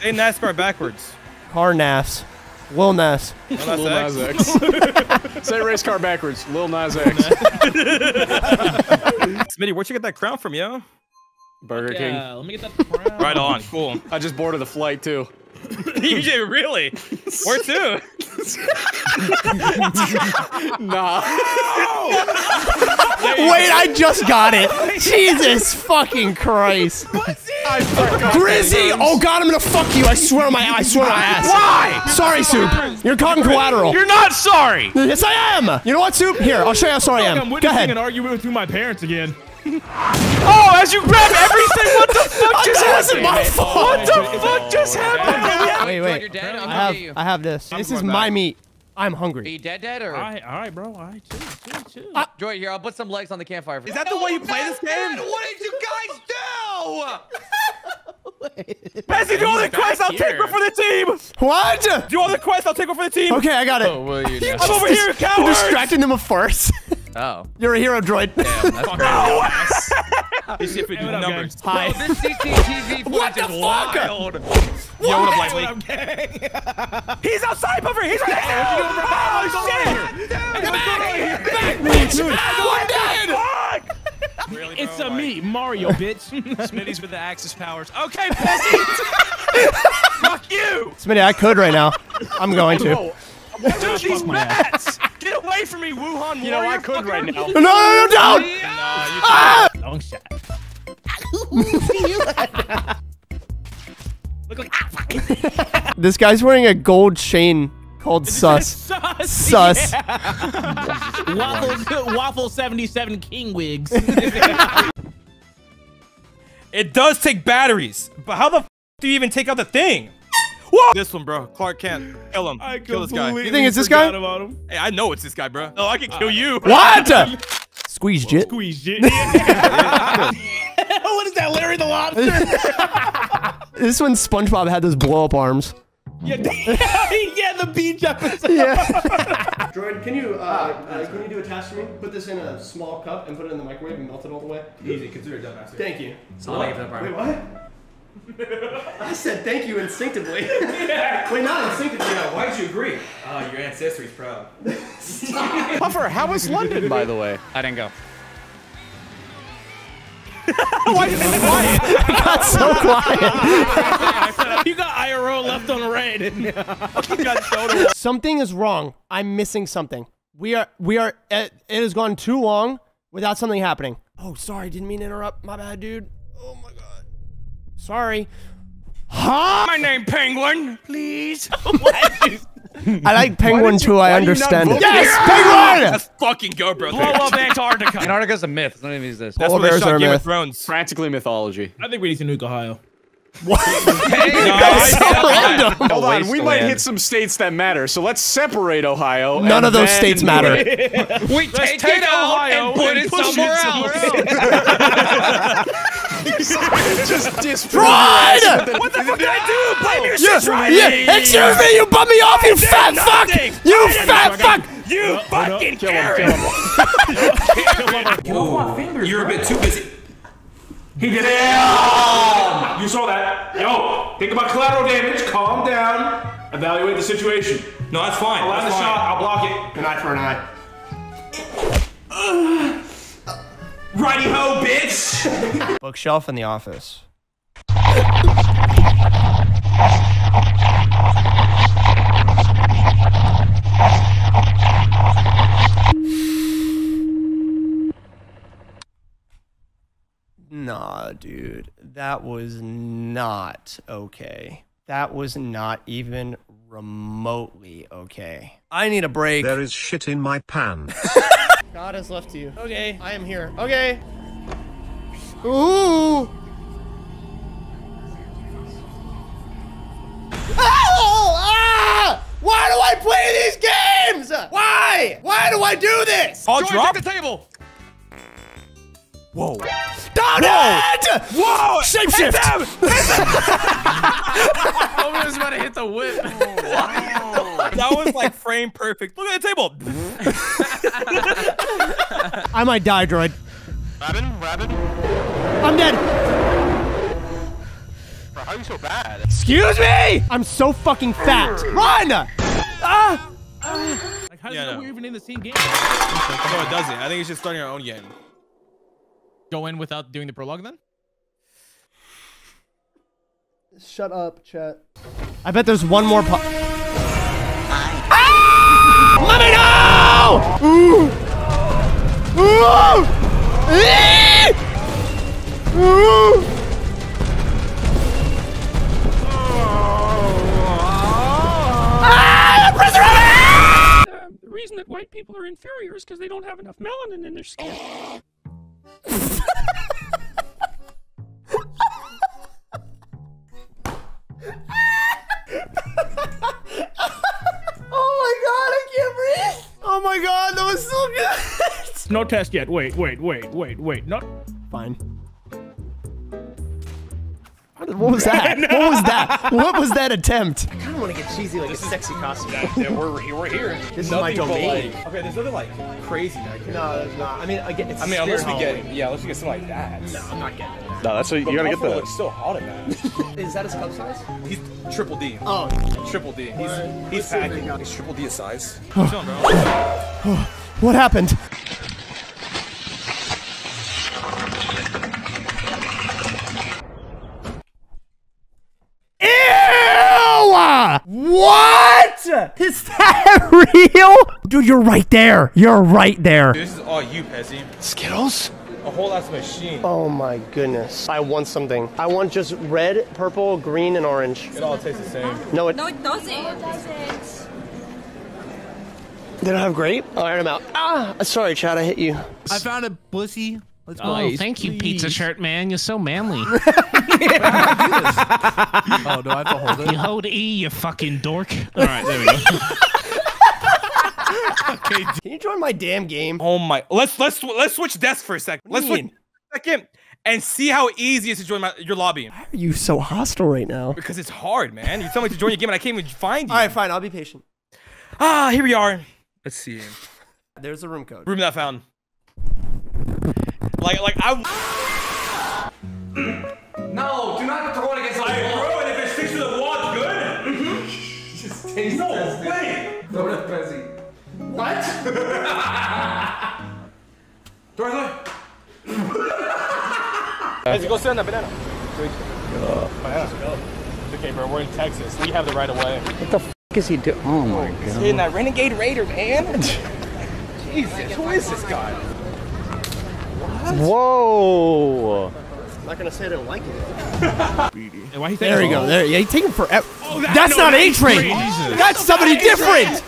Say NASCAR backwards. Car Nas. Lil Nas. Well, Lil Nas X. X. [LAUGHS] Say race car backwards. Lil Nas X. [LAUGHS] Smitty, where'd you get that crown from, yo? Burger King. Yeah, let me get that [LAUGHS] crown. Right on. Cool. I just boarded the flight too. [LAUGHS] you did really? Where to? [LAUGHS] nah. Wait, I just got it. [LAUGHS] Jesus fucking Christ. Grizzy! Oh god, I'm gonna fuck you. I swear on my I swear on my ass. Why? Sorry, Soup. You're caught in collateral. You're not sorry. Yes, I am. You know what, Soup? Here, I'll show you how sorry I am. I'm. Go witnessing ahead. an argument between my parents again. [LAUGHS] Oh, as you grab everything, what the fuck [LAUGHS] oh, just That wasn't my happened? fault. What the fuck just happened? Wait, Joy, wait. you're dead. I'm I have get. I have this. This is my back. meat. I'm Are hungry. you dead, dead, or? All right, all right, bro. All right, chill, chill, chill. Joy, here, I'll put some legs on the campfire. For Is that the way you play this game? What did you guys do? [LAUGHS] Pezzy, do all the quests, I'll take one for the team! What? Do all the quests, I'll take one for the team! Okay, I got it. Oh, will you now? I'm over here, You're cowards! distracting them with farts. Oh, You're a hero droid. damn, that's [LAUGHS] crazy. This shit Hey, what up, numbers. gang? Hi. Oh, this CCTV footage is fuck? wild. Yo, what up, What Lightly? up, gang? He's outside, Puffer! He's right there! Oh, shit! Dude, I'm dead. Really, It's bro, a like- me, Mario, [LAUGHS] bitch. Smitty's with the Axis powers. Okay, [LAUGHS] Pezzy! Fuck you! Smitty, I could right now. I'm going to. Dude, these mats! Get away from me, Wuhan You know, I could fucker. right now. No, no, no, don't! Nah, you Ah! Long shot. look like ah. This guy's wearing a gold chain called [LAUGHS] Sus. Sus. Sus. yeah. [LAUGHS] Waffle, Waffle 77 King Wigs. [LAUGHS] It does take batteries, but how the f do you even take out the thing? Whoa! This one, bro. Clark Kent. Kill him. I Kill this guy. You think it's this guy? About him. Hey, I know it's this guy, bro. Oh, I can kill you. What? [LAUGHS] Squeeze jit. Squeeze it. [LAUGHS] [LAUGHS] what is that, Larry the Lobster? This when SpongeBob had those blow up arms. yeah, yeah, the beach episode. Yeah. Droid, can you uh, can you do a task for me? Put this in a small cup and put it in the microwave and melt it all the way. Easy, consider it done, master. Thank you. I'll leave that part. Wait, what? I said thank you instinctively. [LAUGHS] Wait, not instinctively. Why'd you agree? Ah, your ancestry's proud. Puffer, how was London, by the way? I didn't go. [LAUGHS] Why is it quiet? Got so quiet. you got IRO left on red. [LAUGHS] You got shoulder. something is wrong. I'm missing something. We are we are it, it has gone too long without something happening. Oh, sorry, didn't mean to interrupt. My bad, dude. My god. Sorry. Huh? My name Penguin, please. [LAUGHS] I like penguin too. I why do you not understand it. Yes, Yeah! penguin. Let's fucking go, bro. Blow up [LAUGHS] Antarctica. Antarctica's a myth. It's not even exist. That's Polar where they bears shot are a Game of myth. Thrones. Practically mythology. I think we need to nuke Ohio. [LAUGHS] No, so random. Hold on, we might wasteland. hit some states that matter, so let's separate Ohio. None of those states matter. [LAUGHS] We Let's take, take it out Ohio and put and it push it somewhere somewhere else. [LAUGHS] Just disprove Right! your ass with What the fuck did I do? Blame your Yeah, shit yeah. Excuse me, you bummed me off, you fat fuck! You fat fuck! You fucking Kill him, Karen. kill him. You're a bit too busy. He did it! You saw that. Yo, think about collateral damage. Calm down. Evaluate the situation. No, that's fine. Allow That's the fine. shot. I'll block it. An eye for an eye. Righty ho, bitch! [LAUGHS] Bookshelf in the office. Nah, dude. That was not okay. That was not even remotely okay. I need a break. There is shit in my pants. [LAUGHS] God has left you. Okay, I am here. Okay. Ooh. Oh, ah! Why do I play these games? Why? Why do I do this? I'll drop the table. Whoa. Stop it! Whoa! Shapeshift! [LAUGHS] I was about to hit the whip. That was like frame perfect. Look at the table. [LAUGHS] I might die, droid. Rabbin? Rabbin? I'm dead. Bro, how are you so bad? Excuse me! I'm so fucking fat. Run! Ah! Like, how Yeah, does no. we're even in the same game? no, it doesn't. I think it's just starting our own game. Go in without doing the prologue then? Shut up, chat. I bet there's one more po- Ah! Let me know! Ooh! Ooh! Eee! Ooh! Ah! The reason that white people are inferior is because they don't have enough melanin in their skin. No test yet. Wait, wait, wait, wait, wait. Not. Fine. What was [LAUGHS] that? What was that? What was that attempt? I kind of want to get cheesy like a sexy costume. yeah, we're here. We're here. This is my Nothing domain. like- okay, there's nothing like crazy back here. No, there's not. I mean, again, it's I mean, spirit unless we Halloween. get yeah, unless we get something like that. No, I'm not getting it. No, that's what But you gotta get Buffalo the. looks so hot in that. [LAUGHS] Is that his cup size? He's triple D. Oh. Triple D. He's Alright, he's let's see if they packing. He's triple D size. [SIGHS] [SIGHS] [SIGHS] What happened? Ew! What? Is that [LAUGHS] real? Dude, you're right there. You're right there. This is all you, Pezzy. Skittles? A whole ass machine. Oh my goodness. I want something. I want just red, purple, green, and orange. It all tastes the same. No, it, No, it doesn't. It doesn't. they don't have grape? All right, I'm out. Ah, sorry, Chad, I hit you. I found a pussy. Let's go. Oh, thank you, pizza shirt man. You're so manly. [LAUGHS] Oh, do I have to hold it? you hold E, you fucking dork. All right, there we go. [LAUGHS] Can you join my damn game? Oh my! Let's let's let's switch desks for a second. What Let's do switch a second and see how easy it is to join my, your lobby. Why are you so hostile right now? Because it's hard, man. You tell me to join your game and I can't even find you. All right, fine. I'll be patient. Ah, here we are. Let's see. There's a room code. Room that I found. Like like I. No, do not throw it against the wall. Bro, and if it sticks to the wall, it's good. Mm-hmm. [LAUGHS] Just taste No this. way. Throw it at Pezzy. What? Door, door. Pezzy, go sit on that banana. Banana. Okay, bro. We're in Texas. We have the right of way. What the f is he doing? Oh my He's hitting that Renegade Raider, man. [LAUGHS] Jesus, who is this guy? Whoa. I'm not gonna say I don't like it. [LAUGHS] Hey, why he There you taking- go. There. Yeah, you take him forever. Oh, that- That's no, not A-Train. Jesus. That's somebody different.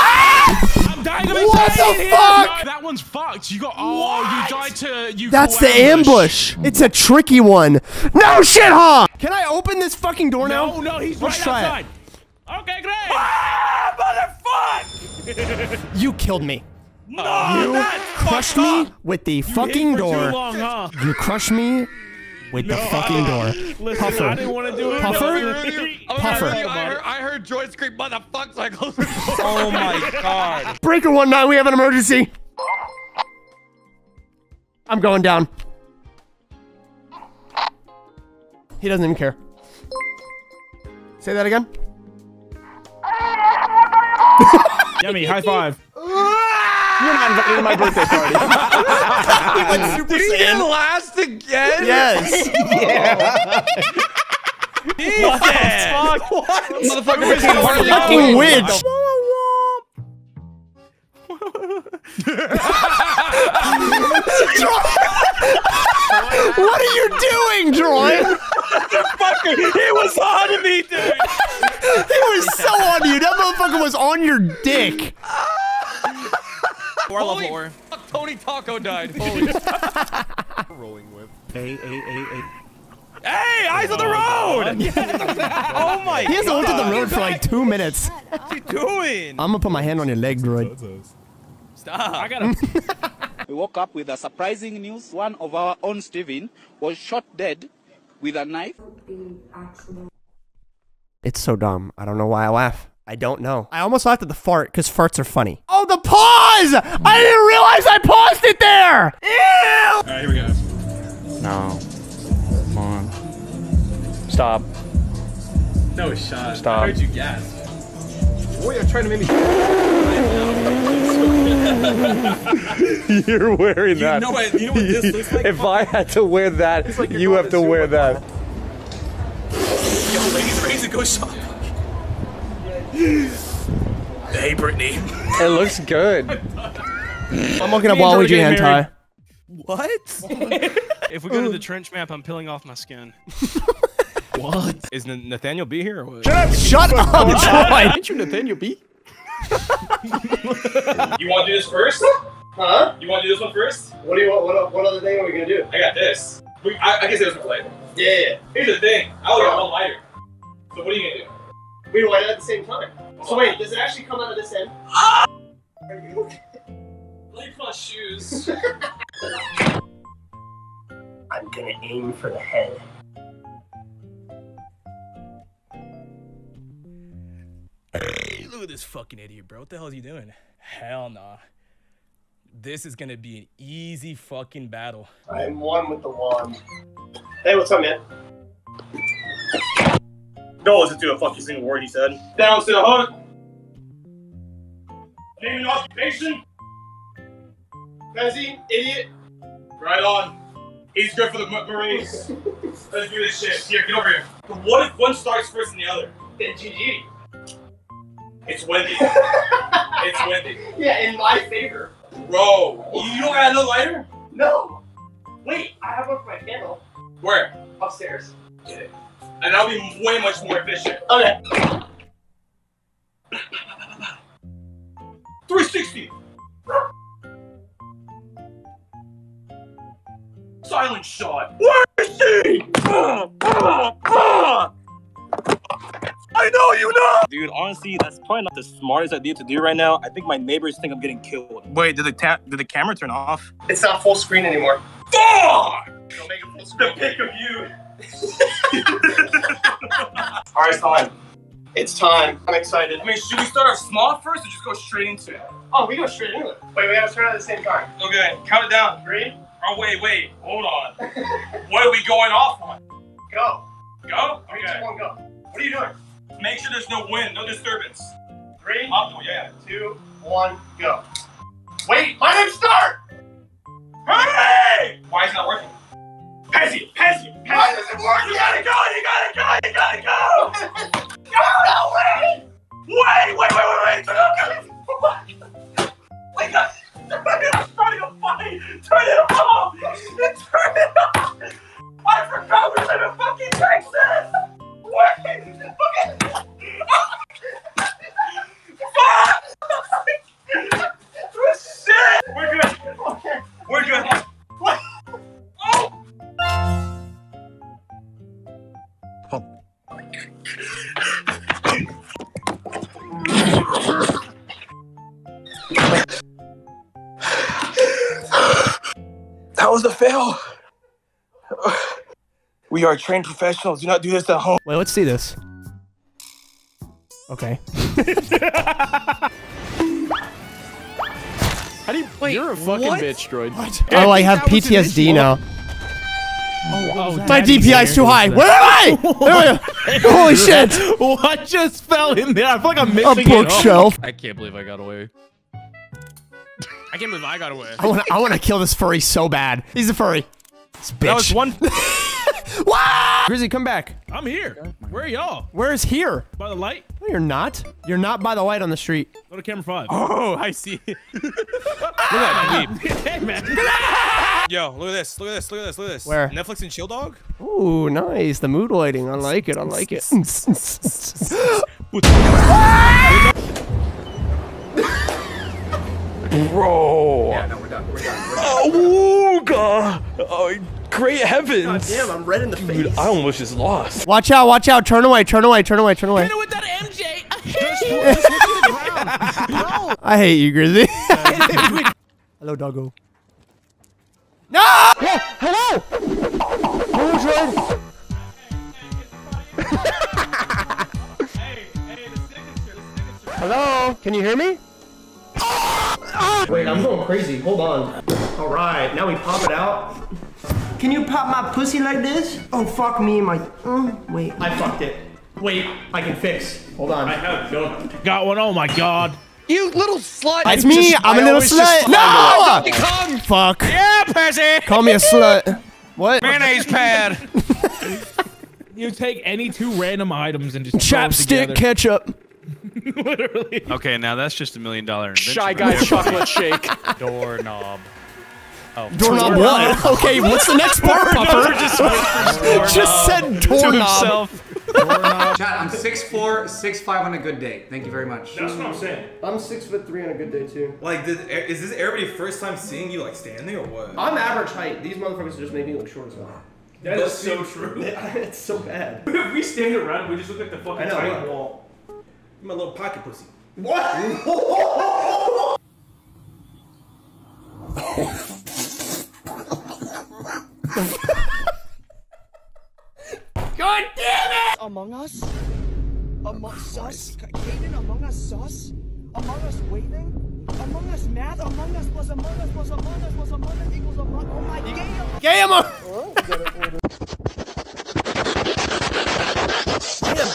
I'm dying of What the anxiety. fuck? That one's fucked. You got. Oh, you died to. You. That's the ambush. It's a tricky one. No shit, huh? Can I open this fucking door now? No, no, he's Let's right try outside. Okay, great. Ah, motherfuck! [LAUGHS] You killed me. No, You crushed me with the fucking door. Long, huh? You crushed me with the fucking door. [LAUGHS] Listen, Puffer. I didn't want to do it. Puffer? Puffer. Puffer. I heard, I heard Droid scream, motherfucker, so I closed the door. [LAUGHS] Oh my god. Breaker one nine. We have an emergency. I'm going down. He doesn't even care. Say that again. Yummy, high five. [LAUGHS] You're not invited to my birthday party. [LAUGHS] he went Super Did he get last again? Yes. [LAUGHS] Jesus. Motherfucker, Where's became the part of Fucking witch. [LAUGHS] what are you doing, Troy? Motherfucker, he was on me, dude. he was so on you. That motherfucker was on your dick. Or level or. Fuck, Tony Taco died. Holy [LAUGHS] Rolling with. A A A A. Hey, eyes on the road! [LAUGHS] oh my God! He hasn't god. looked at the road for like two minutes. What are you doing? I'm gonna put my hand on your leg, droid. Stop. I gotta. [LAUGHS] We woke up with a surprising news. One of our own Steven was shot dead with a knife. It's so dumb. I don't know why I laugh. I don't know. I almost laughed at the fart because farts are funny. Oh, the pause! I didn't realize I paused it there! Ew! Alright, here we go. No. Come on. Stop. No shot. Stop. I heard you gasp. Boy, you're trying to make me. [LAUGHS] You're wearing that. know what- you know what this looks like? if I had to wear that, like you're you going have to to wear that. Yo, ladies ready to go shopping. Hey, Brittany. It looks good. [LAUGHS] I'm looking at Me and Waluigi Jordan getting hentai. What? [LAUGHS] If we go to the trench map, I'm peeling off my skin. [LAUGHS] what? Is N- Nathaniel B here or what? Shut up, Troy! Ain't you Nathaniel B? You want to do this first? Huh? You want to do this one first? What do you want? What, what other thing are we gonna do? I got this. We, I, I can say this one later. Yeah, yeah. Here's the thing. I only got one lighter. So what are you gonna do? We light it at the same time. So wait, does it actually come out of this end? Let me put on shoes. [LAUGHS] I'm gonna aim for the head. Look at this fucking idiot, bro. What the hell is he doing? Hell nah. This is gonna be an easy fucking battle. I'm one with the wand. Hey, what's up, man? Don't listen to a fucking single word he said. Down to the hook. Name and occupation. Pezzy, idiot. Right on. He's good for the Marines. [LAUGHS] Let's do this shit. Here, get over here. What if one starts first than the other? Then GG. It's windy. [LAUGHS] it's windy. Yeah, in my favor. Bro, you don't got another lighter? No. Wait, I have one for my candle Where? upstairs. Get it. And that'll be way much more efficient. Okay. 360. Silent shot. Where is he? Uh. I know you know. Dude, honestly, that's probably not the smartest idea to do right now. I think my neighbors think I'm getting killed. Wait, did the ta- did the camera turn off? It's not full screen anymore. Fuck! Don't make it full screen. The pick of you. All right, it's time. It's time. I'm excited. I mean, should we start off small first or just go straight into it? Oh, we go straight into it. Wait, we gotta start at the same time. Okay, count it down. Three, Oh wait, wait, hold on. what are we going off on? go. Go? Three, Okay. two, one, go. What are you doing? Make sure there's no wind, no disturbance. Three, it, yeah. two, one, go. Wait, my name start. Hey! Why is it not working? Pezzy, Pezzy, Pezzy. Why does it work? You gotta go, you gotta go, you We are trained professionals. Do not do this at home. Wait, let's see this. Okay. [LAUGHS] How do you? Wait, you're a fucking what? bitch, droid. Oh, I have PTSD now. Oh, oh, My DPI is too high. Where am I? There we go. Holy [LAUGHS] shit. What just fell in there? I feel like I'm A missing it. bookshelf. I can't believe I got away. I can't believe I got away. I want to I want to kill this furry so bad. He's a furry. This bitch. That was one. [LAUGHS] Grizzy, come back. I'm here. Where are y'all? Where is here? By the light? No, you're not. You're not by the light on the street. Go to camera five. Oh, I see. [LAUGHS] Look at that [LAUGHS] Hey, man. [LAUGHS] Yo, look at this. Look at this. Look at this. Look at this. Where? Netflix and chill dog. Ooh, nice. The mood lighting. I like it. I like it. Bro. Yeah, no, we're done. We're done. We're done. Oh, God. Oh, great heavens. damn, I'm red in the face. Dude, I almost just lost. Watch out, watch out. Turn away, turn away, turn away, turn away. with that MJ. [LAUGHS] [LAUGHS] I hate you, Grizzy. [LAUGHS] Hello, doggo. No! hello! Who's red? Hello? Can you hear me? Wait, I'm going crazy. Hold on. All right, now we pop it out. Can you pop my pussy like this? Oh, fuck me, my. Mm, wait. I fucked it. Wait, I can fix. Hold on. I have no. Got one. Oh my god. You little slut. It's me. I'm a little slut. No! Donkey Kong. Fuck. Yeah, Pezzy. Call me a [LAUGHS] slut. What? Mayonnaise pad. [LAUGHS] you take any two random items and just throw them Chapstick ketchup. [LAUGHS] Literally. Okay, now that's just a million dollar invention. Shy guy there, chocolate shake. Doorknob. Oh, Doorknob what? [LAUGHS] Okay, what's the next part, Puffer? [LAUGHS] [LAUGHS] Just said To doorknob. himself. Chat, I'm 6'4", 6'5", on a good day. Thank you very much. That's what I'm saying. I'm six foot three on a good day too. Like, did, eh, is this everybody first time seeing you like standing or what? I'm average height. These motherfuckers just make me look short as hell. That is so true. it's so bad. if we stand around, we just look like the I fucking know, tiny what? wall. My little pocket pussy. What? [LAUGHS] God damn it! Among Us? Among Us? Kaden, Among Us Sus? Among Us Waving? Among Us Math? Among Us plus Among Us plus Among Us plus Among Us equals Among Oh my god! Gamer! Oh,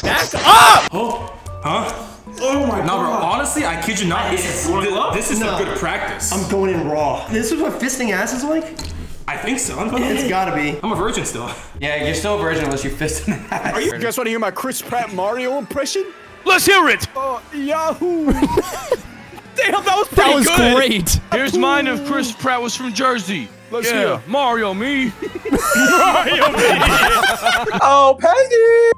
back up! Oh, huh? Oh my god. No, bro. Honestly, I kid you not. This is You this is No. some good practice. I'm going in raw. This is what fisting ass is like? I think so. It's gotta be. I'm a virgin still. Yeah, you're still a virgin unless you fist in the ass. Are you guys want to hear my Chris Pratt Mario impression? Let's hear it. Oh, Yahoo! [LAUGHS] Damn, that was pretty That was good. great. Here's mine if Chris Pratt was from Jersey. Let's yeah, hear. Mario me. [LAUGHS] Mario me. Oh, Pezzy!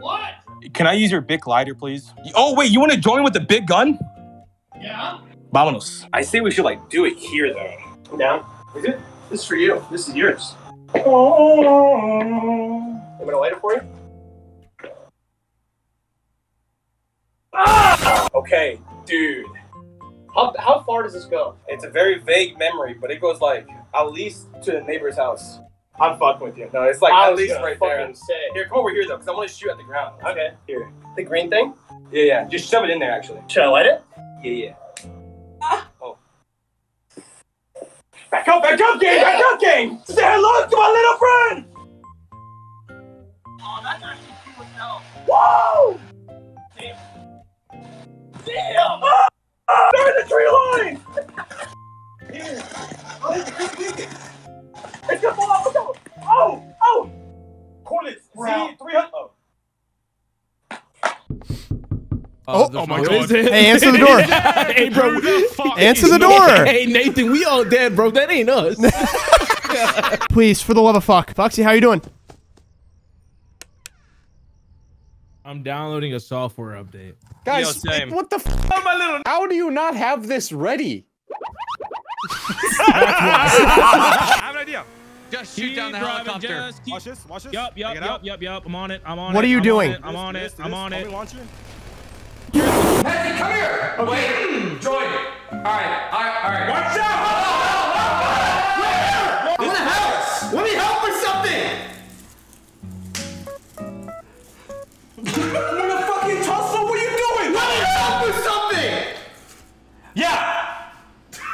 What? Can I use your big lighter, please? Oh, wait, you want to join with the big gun? Yeah? Vámonos. I say we should like do it here though. Down. Is it? This is for you. This is yours. I'm gonna light it for you. Ah! Okay, dude. How, how far does this go? It's a very vague memory, but it goes like at least to the neighbor's house. I'm fucking with you. No, it's like I at least right there. say. Here, come over here though, because I want to shoot at the ground. Okay. Here. The green thing? Yeah, yeah. Just shove it in there, actually. Should I light it? Yeah, yeah. Back up, back up, gang! Back up, gang! Say hello to my little friend! Whoa! Damn! Damn! Ah! They're in the tree line! It's gonna fall out! Look out! Oh! Oh! Coordinates. We're out. Z three hundred. Oh. Oh, oh my god. is it? Hey, answer the door. hey, bro. [LAUGHS] Answer the door. [LAUGHS] Hey, Nathan, we all dead, bro. That ain't us. [LAUGHS] Please, for the love of fuck. Foxy, how you doing? I'm downloading a software update. Guys, Yo, same. what the f? How do you not have this ready? I have an idea. Just shoot down the driving, helicopter. just keep- Watch this. Watch this. Yup, yup, yup, yup, yup. I'm on it. I'm on it. What are you I'm on doing? it, I'm on it. this, I'm on it. Me launch it. Hey, come here! Wait, join me. Alright, alright, alright. Watch out! I want to help. Let me help with something. [LAUGHS] What the fucking tussle? What are you doing? Let me help with something. Yeah!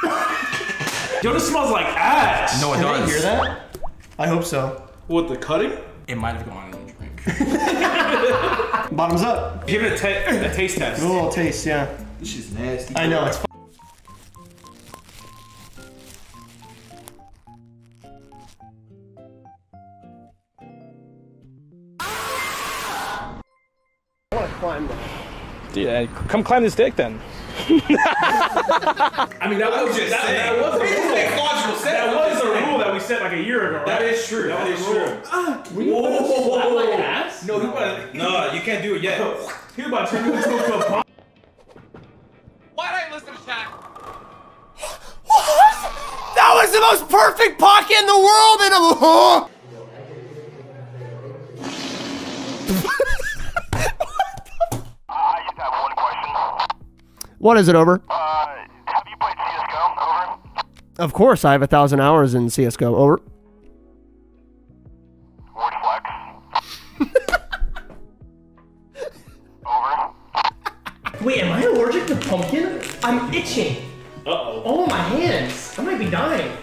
[LAUGHS] Yo, this smells like ass. No, it Can does. I hear that? I hope so. What the cutting? It might have gone in the drink. [LAUGHS] Bottoms up. Give it a, ta- a taste test. A little taste, yeah. This is nasty. I know it's. fu- I want to climb that. Yeah, come climb this dick then. [LAUGHS] I mean, that was just that, that was a rule. That was a rule that we set like a year ago. That is true. That, is true. Whoa! No, he about no, you can't do it yet. [LAUGHS] He about to turn you into a bomb. Why did I listen to chat? That was the most perfect pocket in the world, and I'm. [LAUGHS] What is it over? Uh, have you played CSGO? Over. Of course, I have a thousand hours in CS:GO. Over. Word flex. [LAUGHS] Wait, am I allergic to pumpkin? I'm itching. Uh-oh. Oh, my hands. I might be dying.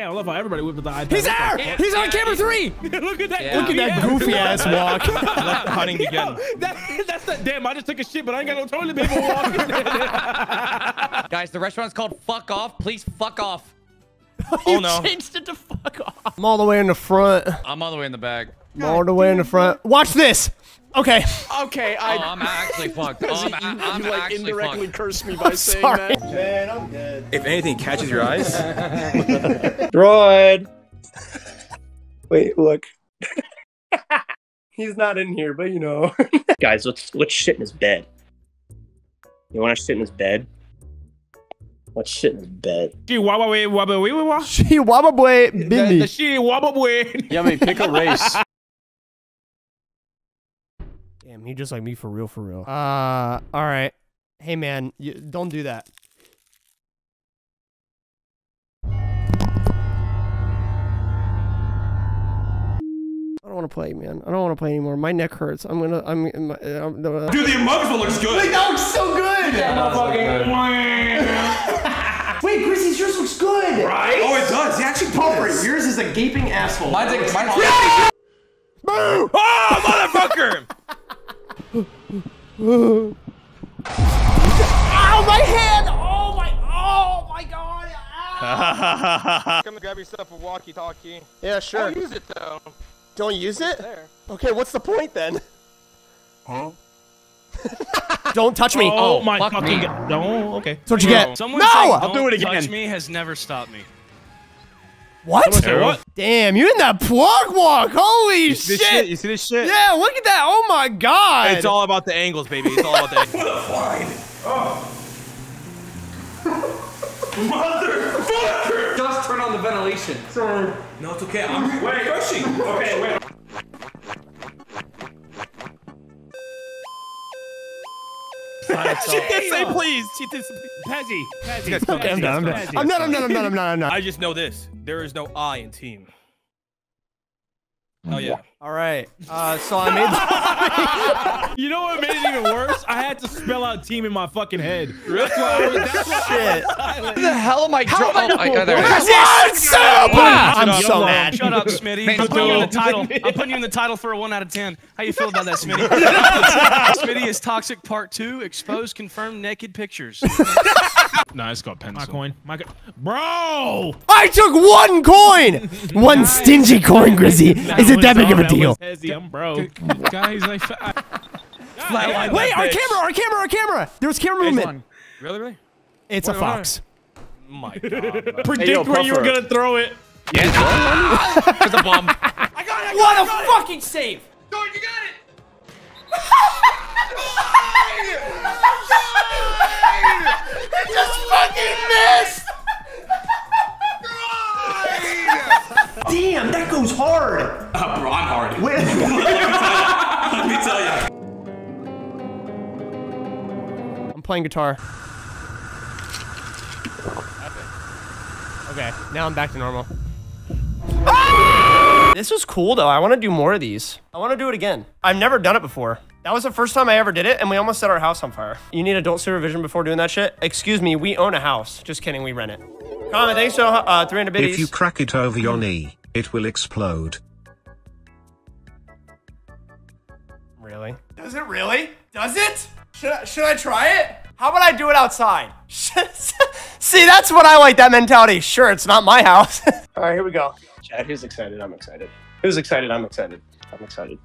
Damn, I love how everybody whipped the iPad. He's there! He's on camera three! [LAUGHS] Look at that. Yeah. Look at that goofy ass walk. [LAUGHS] Let the hunting begin. That, that's the damn. I just took a shit, but I ain't got no toilet paper walking. [LAUGHS] Guys, the restaurant's called Fuck Off. Please fuck off. oh no. Changed it to fuck off. I'm all the way in the front. I'm all the way in the back. I'm all the way in the front. Watch this. Okay. Okay, I. Oh, I'm actually [LAUGHS] fucked. Oh, I'm, you, I'm you like actually indirectly fucked. cursed me by saying sorry. that. Man, I'm dead. If anything catches your eyes, [LAUGHS] Droid. Wait, look. [LAUGHS] He's not in here, but you know. Guys, let's let's shit in his bed. You want to shit in his bed? Let's shit in his bed. She wabba way wabba way wabba. She wabba boy The, bindi. the she wabba way. Yummy, pick a race. Damn, he just like me for real, for real. Uh, all right. Hey, man, you, don't do that. I don't want to play, man. I don't want to play anymore. My neck hurts. I'm gonna. I'm. I'm, I'm uh, Dude, the Among one looks good. Wait, that looks so good. [LAUGHS] Wait, Chrissy's yours looks good. Right? Oh, it does. He actually Puffer, does. yours is a gaping asshole. Mine's a, mine's [LAUGHS] [LAUGHS] Boo! Oh, motherfucker! Ow, my hand! Oh my! Oh my God! [LAUGHS] Come and grab yourself a walkie-talkie. Yeah, sure. Don't use it though. Don't use it. There. Okay, what's the point then? Huh? [LAUGHS] don't touch me. Oh, oh my fuck fucking me. god. No, okay. That's what you get. Someone no! saying, I'll do it again." Touch me has never stopped me. What? Someone what? Damn, you're in that plug walk? Holy You shit! shit? You see this shit? Yeah, look at that. Oh my god. It's all about the angles, baby. It's all about the [LAUGHS] angles. oh. [LAUGHS] Motherfucker! Just turn on the ventilation. No, it's okay. I'm wait, crushing. Okay, wait. Cheat did say please. Cheat this. Pezzy. Pezzy. Okay, I'm done. I'm done. Pezzy. I'm not. I'm not. I'm not. I'm not. I'm not. I just know this. There is no I in team. Oh yeah. All right. Uh, so I made. [LAUGHS] You know what made it even worse? I had to spell out team in my fucking head. That's why I was, that's why Shit. What the hell am I drawing? Oh, I, oh, there it is. One super. I'm Shut so up. mad. Shut up, Smitty. Man, I'm putting you in the title. I'm putting you in the title for a one out of ten. How you feel about that, Smitty? [LAUGHS] Smitty is toxic part two. Exposed, confirmed, naked pictures. [LAUGHS] Nah, it's called pencil. My coin. My co- Bro! I took one coin. One stingy coin, Grizzy. Is it that big of a deal? Pezzy, I'm broke. Guys, I. Fa- [LAUGHS] Flatline Wait, our bitch. camera, our camera, our camera. There was camera Which movement. one? Really, really? It's a Wait, wait, fox. My [LAUGHS] God. Predict yo, where you were gonna throw it. There's a bomb. i What a fucking save! Dorian, you got it. [LAUGHS] It just fucking missed! Damn, that goes hard! Uh, bro, I'm hard. Wait. [LAUGHS] Let me tell you. I'm playing guitar. Okay, now I'm back to normal. This was cool though. I want to do more of these. I want to do it again. I've never done it before. That was the first time I ever did it, and we almost set our house on fire. You need adult supervision before doing that shit? Excuse me, we own a house. Just kidding, we rent it. Comment, thanks so uh, 300 biddies. If you crack it over your knee, it will explode. Really? Does it really? Does it? Should I, should I try it? How about I do it outside? [LAUGHS] See, that's what I like, that mentality. Sure, it's not my house. [LAUGHS] All right, here we go. Chad, who's excited? I'm excited. Who's excited? I'm excited. I'm excited.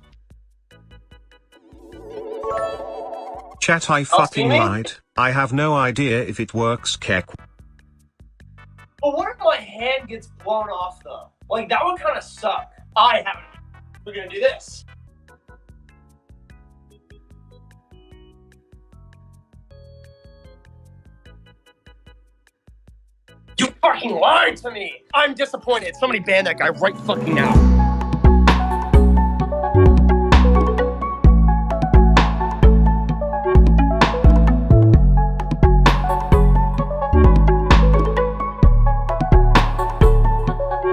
Chat, I fucking lied. I have no idea if it works, Kek. But what if my hand gets blown off though? Like that would kind of suck. I haven't. We're gonna do this. You fucking lied to me. I'm disappointed. Somebody ban that guy right fucking now.